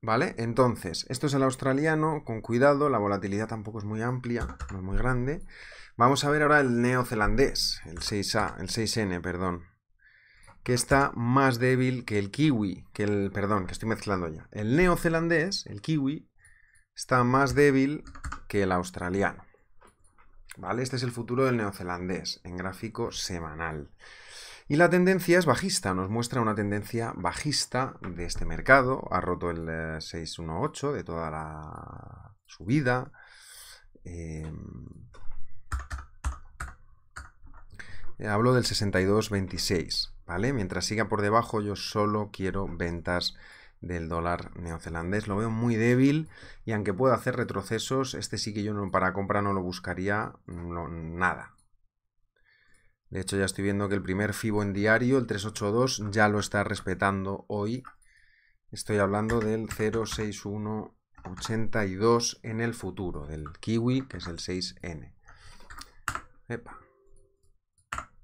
¿Vale? Entonces, esto es el australiano, con cuidado, la volatilidad tampoco es muy amplia, no es muy grande. Vamos a ver ahora el neozelandés, el 6A, el 6N, perdón, que está más débil que el kiwi, que el, perdón, que estoy mezclando ya. El neozelandés, el kiwi, está más débil que el australiano. ¿Vale? Este es el futuro del neozelandés en gráfico semanal. Y la tendencia es bajista, nos muestra una tendencia bajista de este mercado. Ha roto el 618 eh, de toda la subida. Em, hablo del 62.26, ¿vale? Mientras siga por debajo yo solo quiero ventas del dólar neozelandés. Lo veo muy débil y aunque pueda hacer retrocesos, este sí que yo no, para compra no lo buscaría nada. De hecho ya estoy viendo que el primer FIBO en diario, el 382, ya lo está respetando hoy. Estoy hablando del 06182 en el futuro, del kiwi, que es el 6N. Epa.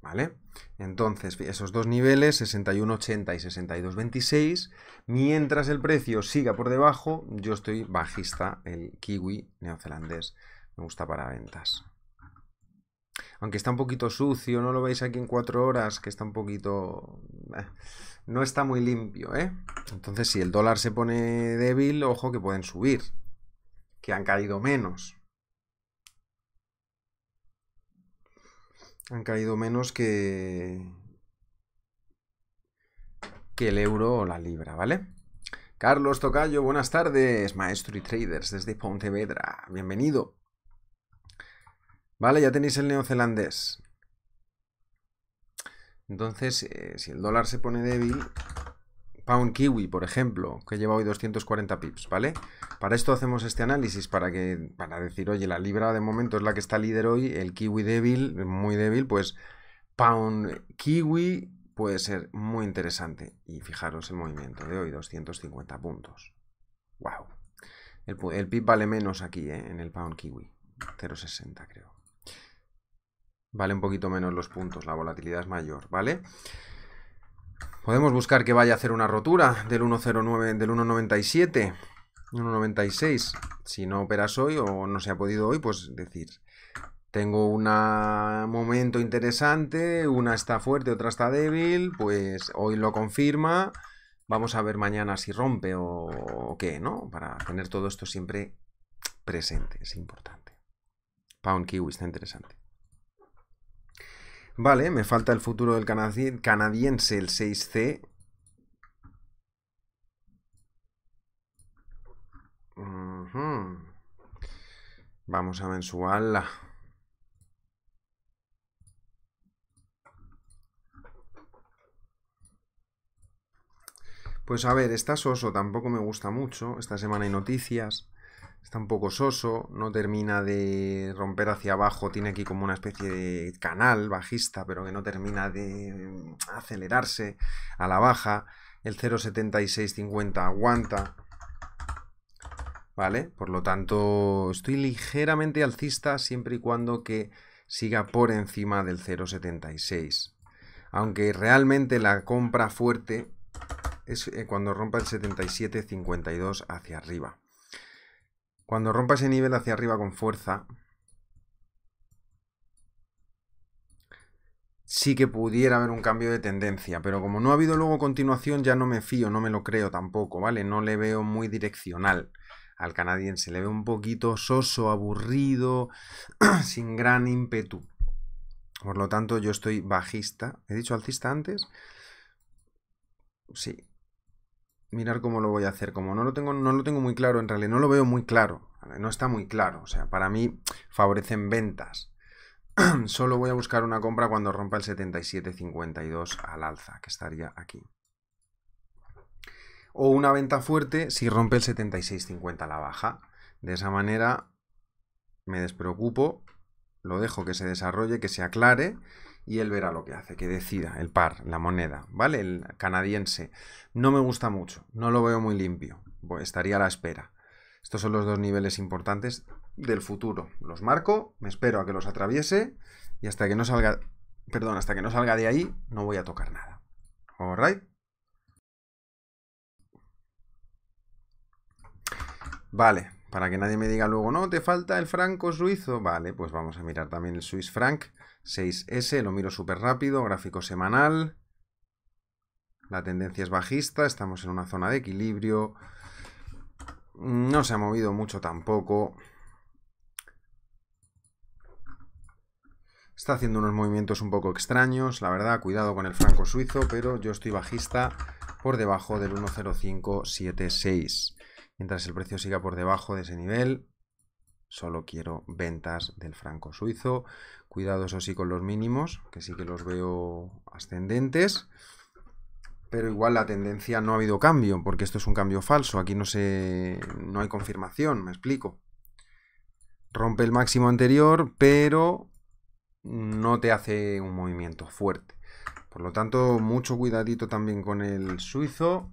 ¿Vale? Entonces, esos dos niveles, 61.80 y 62.26, mientras el precio siga por debajo, yo estoy bajista, el kiwi neozelandés. Me gusta para ventas. Aunque está un poquito sucio, ¿no lo veis aquí en cuatro horas? Que está un poquito... Eh, no está muy limpio, ¿eh? Entonces, si el dólar se pone débil, ojo que pueden subir. Que han caído menos. han caído menos que, que el euro o la libra, ¿vale? Carlos Tocayo, buenas tardes, maestro y traders desde Pontevedra, bienvenido. Vale, ya tenéis el neozelandés. Entonces, eh, si el dólar se pone débil, Pound Kiwi, por ejemplo, que lleva hoy 240 pips, ¿vale? Para esto hacemos este análisis, para, que, para decir, oye, la libra de momento es la que está líder hoy, el Kiwi débil, muy débil, pues Pound Kiwi puede ser muy interesante. Y fijaros el movimiento de hoy, 250 puntos. ¡Wow! El, el pip vale menos aquí, ¿eh? En el Pound Kiwi. 0,60 creo. Vale un poquito menos los puntos, la volatilidad es mayor, ¿vale? Podemos buscar que vaya a hacer una rotura del 1.09, del 1.97, 1.96. Si no operas hoy o no se ha podido hoy, pues decir, tengo un momento interesante, una está fuerte, otra está débil, pues hoy lo confirma. Vamos a ver mañana si rompe o, o qué, ¿no? Para tener todo esto siempre presente, es importante. Pound Kiwi está interesante. Vale, me falta el futuro del canadiense, el 6C. Vamos a mensual. Pues a ver, está soso, tampoco me gusta mucho. Esta semana hay noticias. Está un poco soso, no termina de romper hacia abajo. Tiene aquí como una especie de canal bajista, pero que no termina de acelerarse a la baja. El 0.7650 aguanta. ¿Vale? Por lo tanto, estoy ligeramente alcista siempre y cuando que siga por encima del 0.76. Aunque realmente la compra fuerte es eh, cuando rompa el 77.52 hacia arriba. Cuando rompa ese nivel hacia arriba con fuerza, sí que pudiera haber un cambio de tendencia, pero como no ha habido luego continuación, ya no me fío, no me lo creo tampoco, ¿vale? No le veo muy direccional al canadiense. Le ve un poquito soso, aburrido, sin gran ímpetu. Por lo tanto, yo estoy bajista. ¿He dicho alcista antes? Sí. Mirar cómo lo voy a hacer. Como no lo tengo, no lo tengo muy claro, en realidad no lo veo muy claro. No está muy claro. O sea, para mí favorecen ventas. Solo voy a buscar una compra cuando rompa el 77.52 al alza, que estaría aquí o una venta fuerte si rompe el 76.50 a la baja. De esa manera me despreocupo, lo dejo que se desarrolle, que se aclare y él verá lo que hace, que decida el par, la moneda, ¿vale? El canadiense. No me gusta mucho, no lo veo muy limpio, estaría a la espera. Estos son los dos niveles importantes del futuro. Los marco, me espero a que los atraviese y hasta que no salga, perdón, hasta que no salga de ahí no voy a tocar nada. Alright? Vale, para que nadie me diga luego, no, te falta el franco suizo. Vale, pues vamos a mirar también el Swiss franc 6S, lo miro súper rápido, gráfico semanal. La tendencia es bajista, estamos en una zona de equilibrio. No se ha movido mucho tampoco. Está haciendo unos movimientos un poco extraños, la verdad, cuidado con el franco suizo, pero yo estoy bajista por debajo del 10576. Mientras el precio siga por debajo de ese nivel, solo quiero ventas del franco suizo. Cuidado eso sí con los mínimos, que sí que los veo ascendentes. Pero igual la tendencia no ha habido cambio, porque esto es un cambio falso. Aquí no, se, no hay confirmación, me explico. Rompe el máximo anterior, pero no te hace un movimiento fuerte. Por lo tanto, mucho cuidadito también con el suizo.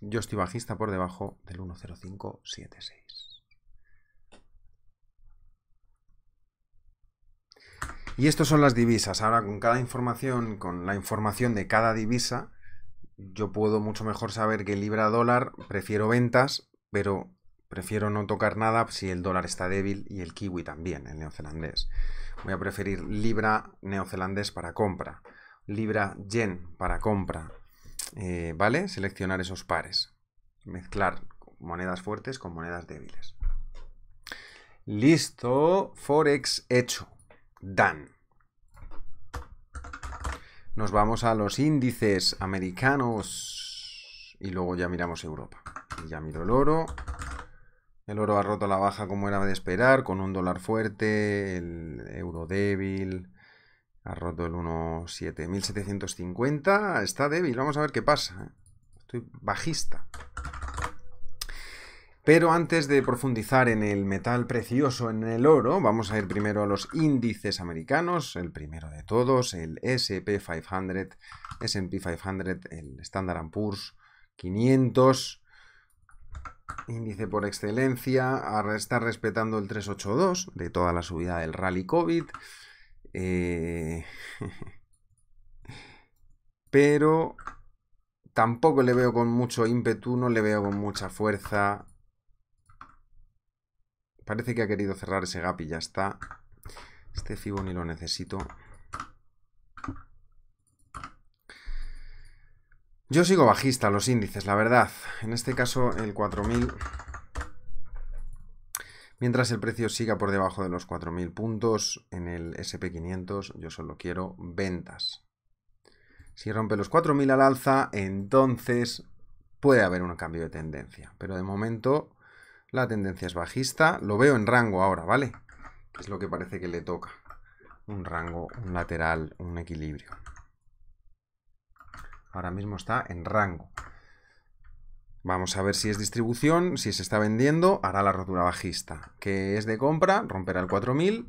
Yo estoy bajista por debajo del 10576. Y estas son las divisas. Ahora con cada información, con la información de cada divisa, yo puedo mucho mejor saber que libra dólar prefiero ventas, pero prefiero no tocar nada si el dólar está débil y el kiwi también, el neozelandés. Voy a preferir libra neozelandés para compra, libra yen para compra, eh, ¿vale? Seleccionar esos pares. Mezclar monedas fuertes con monedas débiles. Listo. Forex hecho. Done. Nos vamos a los índices americanos y luego ya miramos Europa. Y ya miro el oro. El oro ha roto la baja como era de esperar, con un dólar fuerte, el euro débil, ha roto el 1.7750. Está débil. Vamos a ver qué pasa. ¿eh? Estoy bajista. Pero antes de profundizar en el metal precioso, en el oro, vamos a ir primero a los índices americanos. El primero de todos, el SP 500, SP 500, el Standard Poor's 500. Índice por excelencia, está respetando el 382 de toda la subida del rally COVID. Eh, pero tampoco le veo con mucho ímpetu, no le veo con mucha fuerza. Parece que ha querido cerrar ese gap y ya está. Este Fibo ni lo necesito. Yo sigo bajista los índices, la verdad. En este caso el 4000 Mientras el precio siga por debajo de los 4.000 puntos en el SP500, yo solo quiero ventas. Si rompe los 4.000 al alza, entonces puede haber un cambio de tendencia. Pero de momento la tendencia es bajista. Lo veo en rango ahora, ¿vale? es lo que parece que le toca. Un rango, un lateral, un equilibrio. Ahora mismo está en rango. Vamos a ver si es distribución, si se está vendiendo, hará la rotura bajista. Que es de compra, romperá el 4000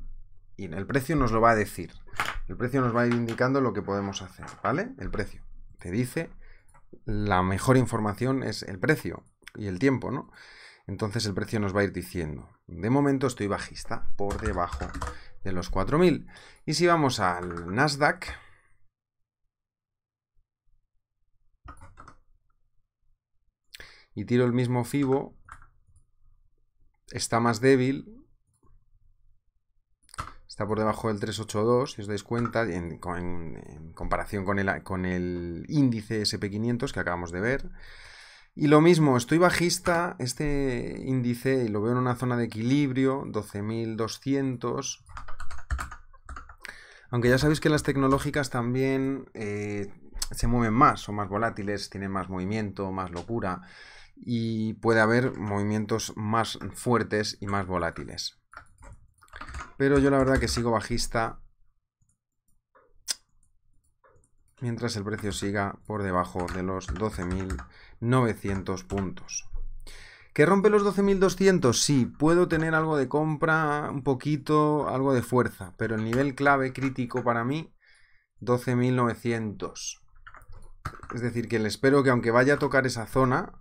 y el precio nos lo va a decir. El precio nos va a ir indicando lo que podemos hacer, ¿vale? El precio. Te dice, la mejor información es el precio y el tiempo, ¿no? Entonces el precio nos va a ir diciendo, de momento estoy bajista, por debajo de los 4000. Y si vamos al Nasdaq, y tiro el mismo FIBO, está más débil, está por debajo del 382, si os dais cuenta, en, comparación con el, con el índice SP500 que acabamos de ver. Y lo mismo, estoy bajista, este índice lo veo en una zona de equilibrio, 12.200. Aunque ya sabéis que las tecnológicas también eh, se mueven más, son más volátiles, tienen más movimiento, más locura y puede haber movimientos más fuertes y más volátiles. Pero yo la verdad que sigo bajista mientras el precio siga por debajo de los 12.900 puntos. ¿Que rompe los 12.200? Sí, puedo tener algo de compra, un poquito, algo de fuerza, pero el nivel clave crítico para mí, 12.900. Es decir, que le espero que aunque vaya a tocar esa zona,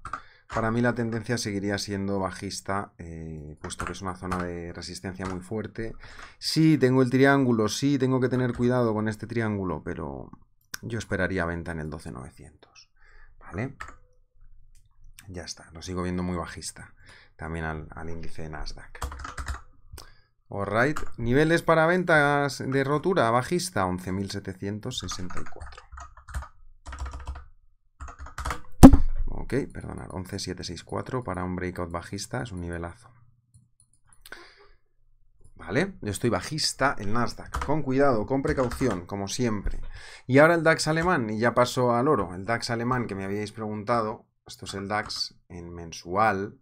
para mí la tendencia seguiría siendo bajista, eh, puesto que es una zona de resistencia muy fuerte. Sí, tengo el triángulo, sí, tengo que tener cuidado con este triángulo, pero yo esperaría venta en el 12900. ¿Vale? Ya está, lo sigo viendo muy bajista. También al, al índice de Nasdaq. Alright, niveles para ventas de rotura bajista, 11.764. Ok, perdonad, 11764 para un breakout bajista es un nivelazo. Yo estoy bajista en Nasdaq. Con cuidado, con precaución, como siempre. Y ahora el DAX alemán, y ya paso al oro. El DAX alemán que me habíais preguntado. Esto es el DAX en mensual.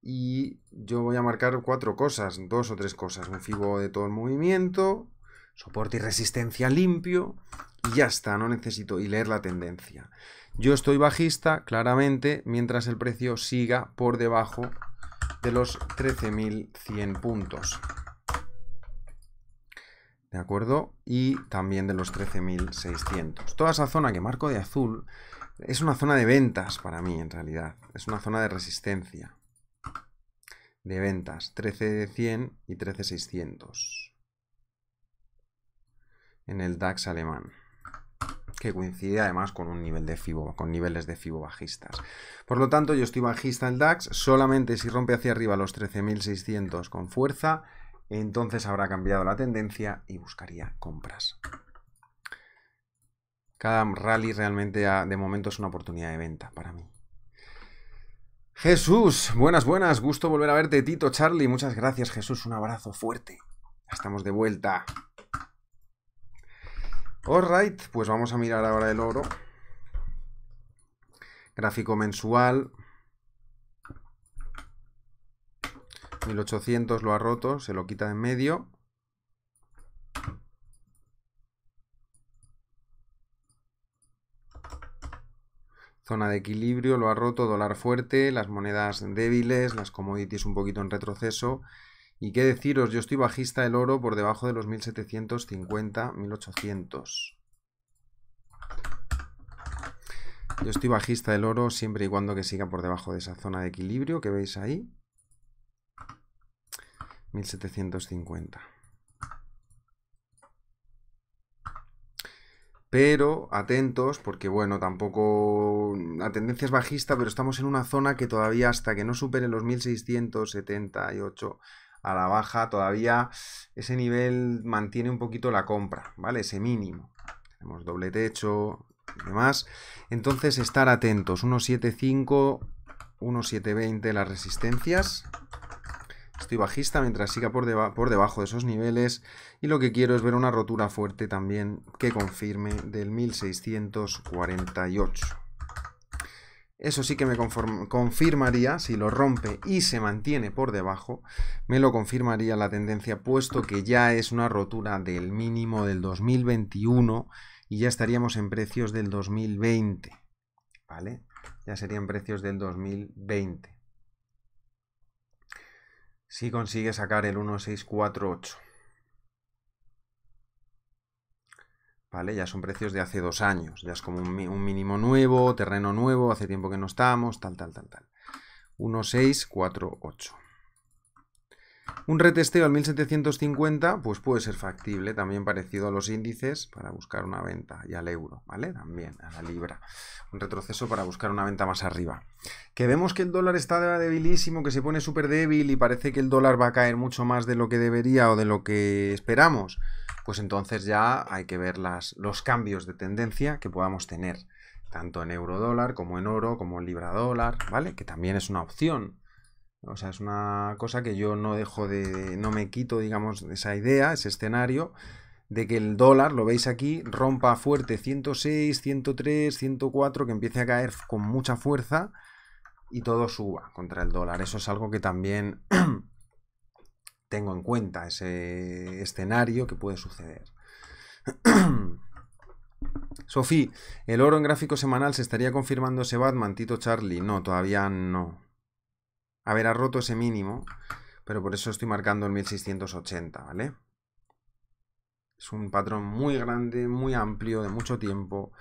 Y yo voy a marcar cuatro cosas, dos o tres cosas. Un FIBO de todo el movimiento, soporte y resistencia limpio y ya está, no necesito y leer la tendencia. Yo estoy bajista, claramente, mientras el precio siga por debajo de los 13.100 puntos. ¿De acuerdo? Y también de los 13.600. Toda esa zona que marco de azul es una zona de ventas para mí, en realidad. Es una zona de resistencia. De ventas. 13.100 y 13.600. En el DAX alemán que coincide además con un nivel de FIBO, con niveles de FIBO bajistas. Por lo tanto, yo estoy bajista en DAX, solamente si rompe hacia arriba los 13.600 con fuerza, entonces habrá cambiado la tendencia y buscaría compras. Cada rally realmente de momento es una oportunidad de venta para mí. Jesús, buenas, buenas, gusto volver a verte, Tito, Charlie, muchas gracias Jesús, un abrazo fuerte. estamos de vuelta. Alright, pues vamos a mirar ahora el oro. Gráfico mensual. 1800 lo ha roto, se lo quita de en medio. Zona de equilibrio, lo ha roto, dólar fuerte, las monedas débiles, las commodities un poquito en retroceso y qué deciros, yo estoy bajista el oro por debajo de los 1750, 1800. Yo estoy bajista el oro siempre y cuando que siga por debajo de esa zona de equilibrio que veis ahí. 1750. Pero atentos porque bueno, tampoco la tendencia es bajista, pero estamos en una zona que todavía hasta que no supere los 1678 a la baja, todavía ese nivel mantiene un poquito la compra, ¿vale? Ese mínimo. Tenemos doble techo y demás. Entonces, estar atentos. 1.75, 1.720 las resistencias. Estoy bajista mientras siga por, por, debajo de esos niveles. Y lo que quiero es ver una rotura fuerte también que confirme del 1648. Eso sí que me confirmaría, si lo rompe y se mantiene por debajo, me lo confirmaría la tendencia, puesto que ya es una rotura del mínimo del 2021 y ya estaríamos en precios del 2020. ¿Vale? Ya serían precios del 2020. Si consigue sacar el 1648. ¿Vale? Ya son precios de hace dos años, ya es como un, mínimo nuevo, terreno nuevo, hace tiempo que no estamos, tal, tal, tal, tal. 1648. Un retesteo al 1750, pues puede ser factible, también parecido a los índices para buscar una venta y al euro, ¿vale? También a la libra. Un retroceso para buscar una venta más arriba. Que vemos que el dólar está debilísimo, que se pone súper débil y parece que el dólar va a caer mucho más de lo que debería o de lo que esperamos pues entonces ya hay que ver los cambios de tendencia que podamos tener, tanto en euro dólar como en oro, como en libra dólar, ¿vale? Que también es una opción. O sea, es una cosa que yo no dejo de, no me quito, digamos, esa idea, ese escenario, de que el dólar, lo veis aquí, rompa fuerte 106, 103, 104, que empiece a caer con mucha fuerza y todo suba contra el dólar. Eso es algo que también tengo en cuenta ese escenario que puede suceder. Sofía, ¿el oro en gráfico semanal se estaría confirmando ese Batman, Tito Charlie? No, todavía no. A ver, ha roto ese mínimo, pero por eso estoy marcando el 1680, ¿vale? Es un patrón muy grande, muy amplio, de mucho tiempo.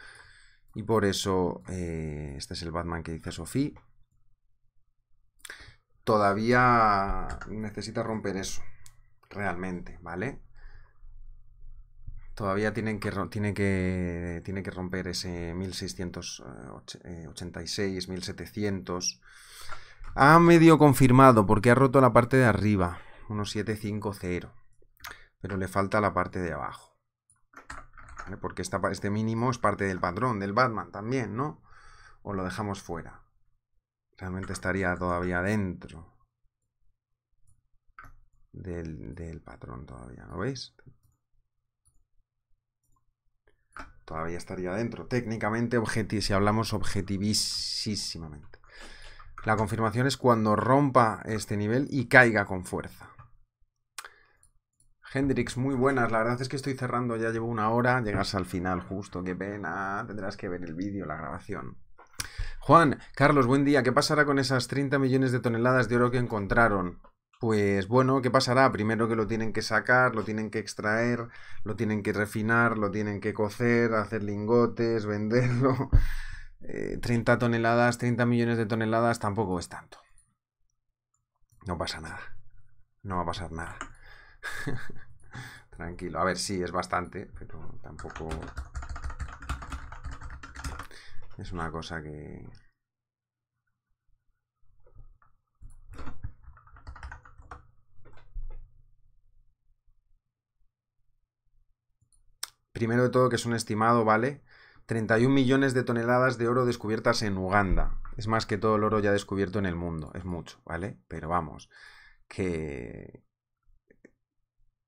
Y por eso eh, este es el Batman que dice Sofía todavía necesita romper eso, realmente, ¿vale? Todavía tienen que, tiene que, tiene que romper ese 1686, 1700. Ha medio confirmado porque ha roto la parte de arriba, 1750, pero le falta la parte de abajo. Porque esta, este mínimo es parte del patrón, del Batman también, ¿no? O lo dejamos fuera. Realmente estaría todavía dentro del, patrón todavía, ¿lo veis? Todavía estaría dentro. Técnicamente, si hablamos objetivísimamente. La confirmación es cuando rompa este nivel y caiga con fuerza. Hendrix, muy buenas. La verdad es que estoy cerrando, ya llevo una hora. Llegas al final justo, qué pena. Tendrás que ver el vídeo, la grabación. Juan, Carlos, buen día. ¿Qué pasará con esas 30 millones de toneladas de oro que encontraron? Pues bueno, ¿qué pasará? Primero que lo tienen que sacar, lo tienen que extraer, lo tienen que refinar, lo tienen que cocer, hacer lingotes, venderlo. 30 eh, toneladas, 30 millones de toneladas tampoco es tanto. No pasa nada. No va a pasar nada. Tranquilo. A ver, sí, es bastante, pero tampoco es una cosa que... Primero de todo que es un estimado, ¿vale? 31 millones de toneladas de oro descubiertas en Uganda. Es más que todo el oro ya descubierto en el mundo. Es mucho, ¿vale? Pero vamos, que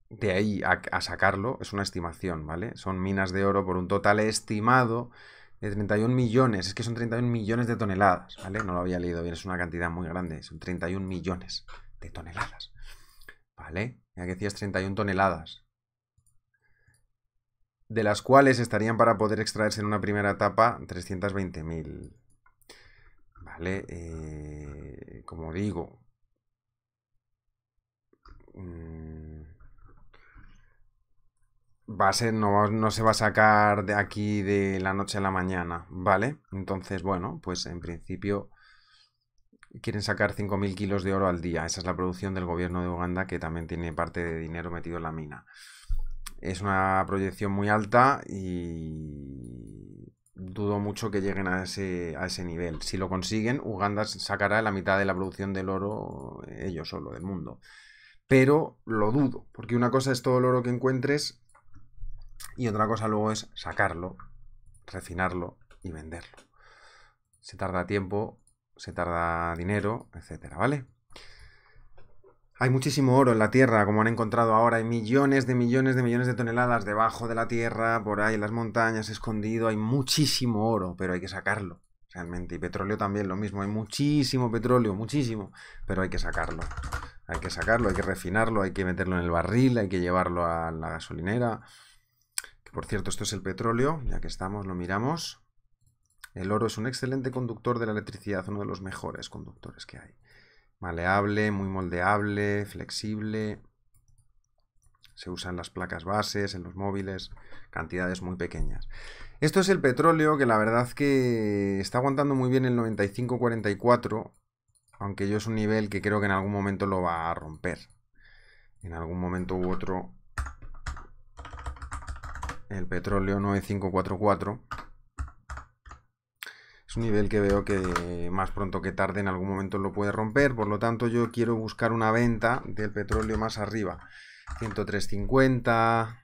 de ahí a, a, sacarlo es una estimación, ¿vale? Son minas de oro por un total estimado de 31 millones, es que son 31 millones de toneladas, ¿vale? No lo había leído bien, es una cantidad muy grande, son 31 millones de toneladas, ¿vale? Ya que decías 31 toneladas, de las cuales estarían para poder extraerse en una primera etapa 320.000, ¿vale? Eh, como digo, mmm, va a ser, no, no, se va a sacar de aquí de la noche a la mañana, ¿vale? Entonces, bueno, pues en principio quieren sacar 5.000 kilos de oro al día. Esa es la producción del gobierno de Uganda que también tiene parte de dinero metido en la mina. Es una proyección muy alta y dudo mucho que lleguen a ese, a ese nivel. Si lo consiguen, Uganda sacará la mitad de la producción del oro ellos solo, del mundo. Pero lo dudo, porque una cosa es todo el oro que encuentres y otra cosa luego es sacarlo, refinarlo y venderlo. Se tarda tiempo, se tarda dinero, etcétera, ¿vale? Hay muchísimo oro en la Tierra, como han encontrado ahora. Hay millones de millones de millones de toneladas debajo de la Tierra, por ahí en las montañas, escondido. Hay muchísimo oro, pero hay que sacarlo. realmente. Y petróleo también lo mismo. Hay muchísimo petróleo, muchísimo. Pero hay que sacarlo. Hay que sacarlo, hay que refinarlo, hay que meterlo en el barril, hay que llevarlo a la gasolinera. Por cierto, esto es el petróleo. Ya que estamos, lo miramos. El oro es un excelente conductor de la electricidad, uno de los mejores conductores que hay. Maleable, muy moldeable, flexible. Se usa en las placas bases, en los móviles, cantidades muy pequeñas. Esto es el petróleo que la verdad que está aguantando muy bien el 95-44, aunque yo es un nivel que creo que en algún momento lo va a romper. En algún momento u otro el petróleo 9544 es un nivel que veo que más pronto que tarde en algún momento lo puede romper, por lo tanto yo quiero buscar una venta del petróleo más arriba. 103.50,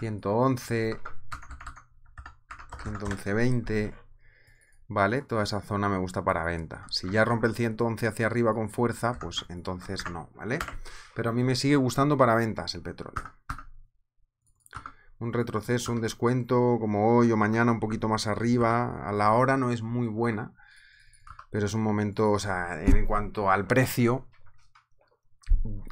111, 111.20, ¿vale? Toda esa zona me gusta para venta. Si ya rompe el 111 hacia arriba con fuerza, pues entonces no, ¿vale? Pero a mí me sigue gustando para ventas el petróleo. Un retroceso, un descuento como hoy o mañana un poquito más arriba, a la hora no es muy buena, pero es un momento, o sea, en cuanto al precio,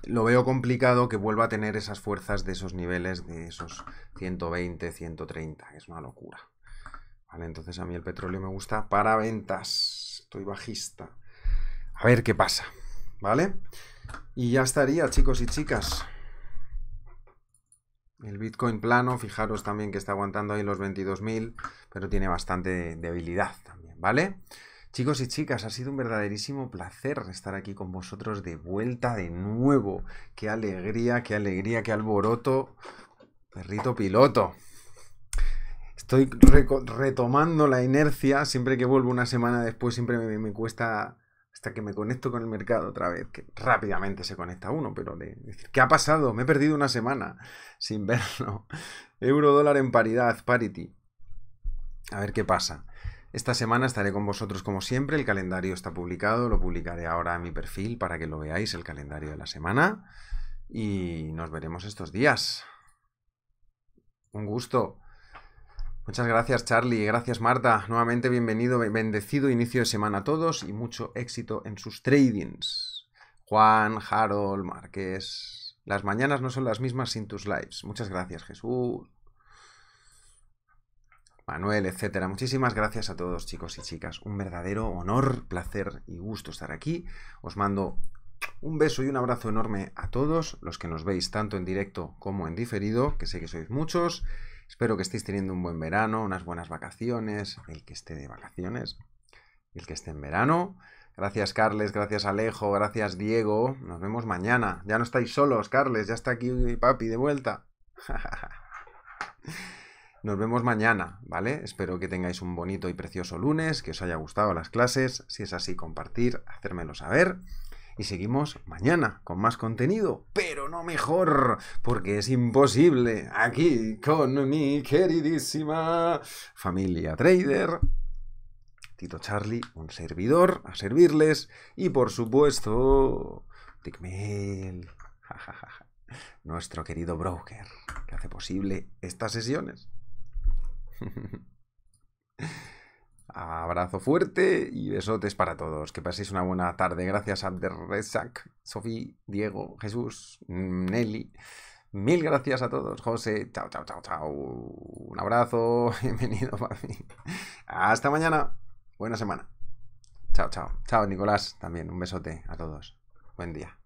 lo veo complicado que vuelva a tener esas fuerzas de esos niveles, de esos 120, 130, es una locura. Vale, entonces a mí el petróleo me gusta para ventas. Estoy bajista. A ver qué pasa. ¿Vale? Y ya estaría, chicos y chicas. El Bitcoin plano, fijaros también que está aguantando ahí los 22.000, pero tiene bastante debilidad también, ¿vale? Chicos y chicas, ha sido un verdaderísimo placer estar aquí con vosotros de vuelta de nuevo. Qué alegría, qué alegría, qué alboroto. Perrito piloto. Estoy retomando la inercia. Siempre que vuelvo una semana después, siempre me, cuesta hasta que me conecto con el mercado otra vez, que rápidamente se conecta uno, pero de decir, ¿qué ha pasado? Me he perdido una semana sin verlo. Euro dólar en paridad, parity. A ver qué pasa. Esta semana estaré con vosotros como siempre, el calendario está publicado, lo publicaré ahora en mi perfil para que lo veáis, el calendario de la semana, y nos veremos estos días. Un gusto. Muchas gracias Charlie, gracias Marta, nuevamente bienvenido, bendecido inicio de semana a todos y mucho éxito en sus tradings. Juan, Harold, Márquez, las mañanas no son las mismas sin tus lives. Muchas gracias Jesús. Manuel, etcétera. Muchísimas gracias a todos, chicos y chicas. Un verdadero honor, placer y gusto estar aquí. Os mando un beso y un abrazo enorme a todos los que nos veis tanto en directo como en diferido, que sé que sois muchos. Espero que estéis teniendo un buen verano, unas buenas vacaciones, el que esté de vacaciones, el que esté en verano. Gracias Carles, gracias Alejo, gracias Diego. Nos vemos mañana. Ya no estáis solos, Carles, ya está aquí papi de vuelta. Nos vemos mañana, ¿vale? Espero que tengáis un bonito y precioso lunes, que os haya gustado las clases. Si es así, compartir, hacérmelo saber. Y seguimos mañana con más contenido, pero no mejor, porque es imposible. Aquí con mi queridísima familia trader. Tito Charlie, un servidor, a servirles. Y por supuesto, Tickmail, nuestro querido broker, que hace posible estas sesiones. Abrazo fuerte y besotes para todos. Que paséis una buena tarde. Gracias a Derresak, Sofía, Diego, Jesús, Nelly. Mil gracias a todos, José. Chao, chao, chao, chao. Un abrazo. Bienvenido, mí Hasta mañana. Buena semana. Chao, chao. Chao, Nicolás. También un besote a todos. Buen día.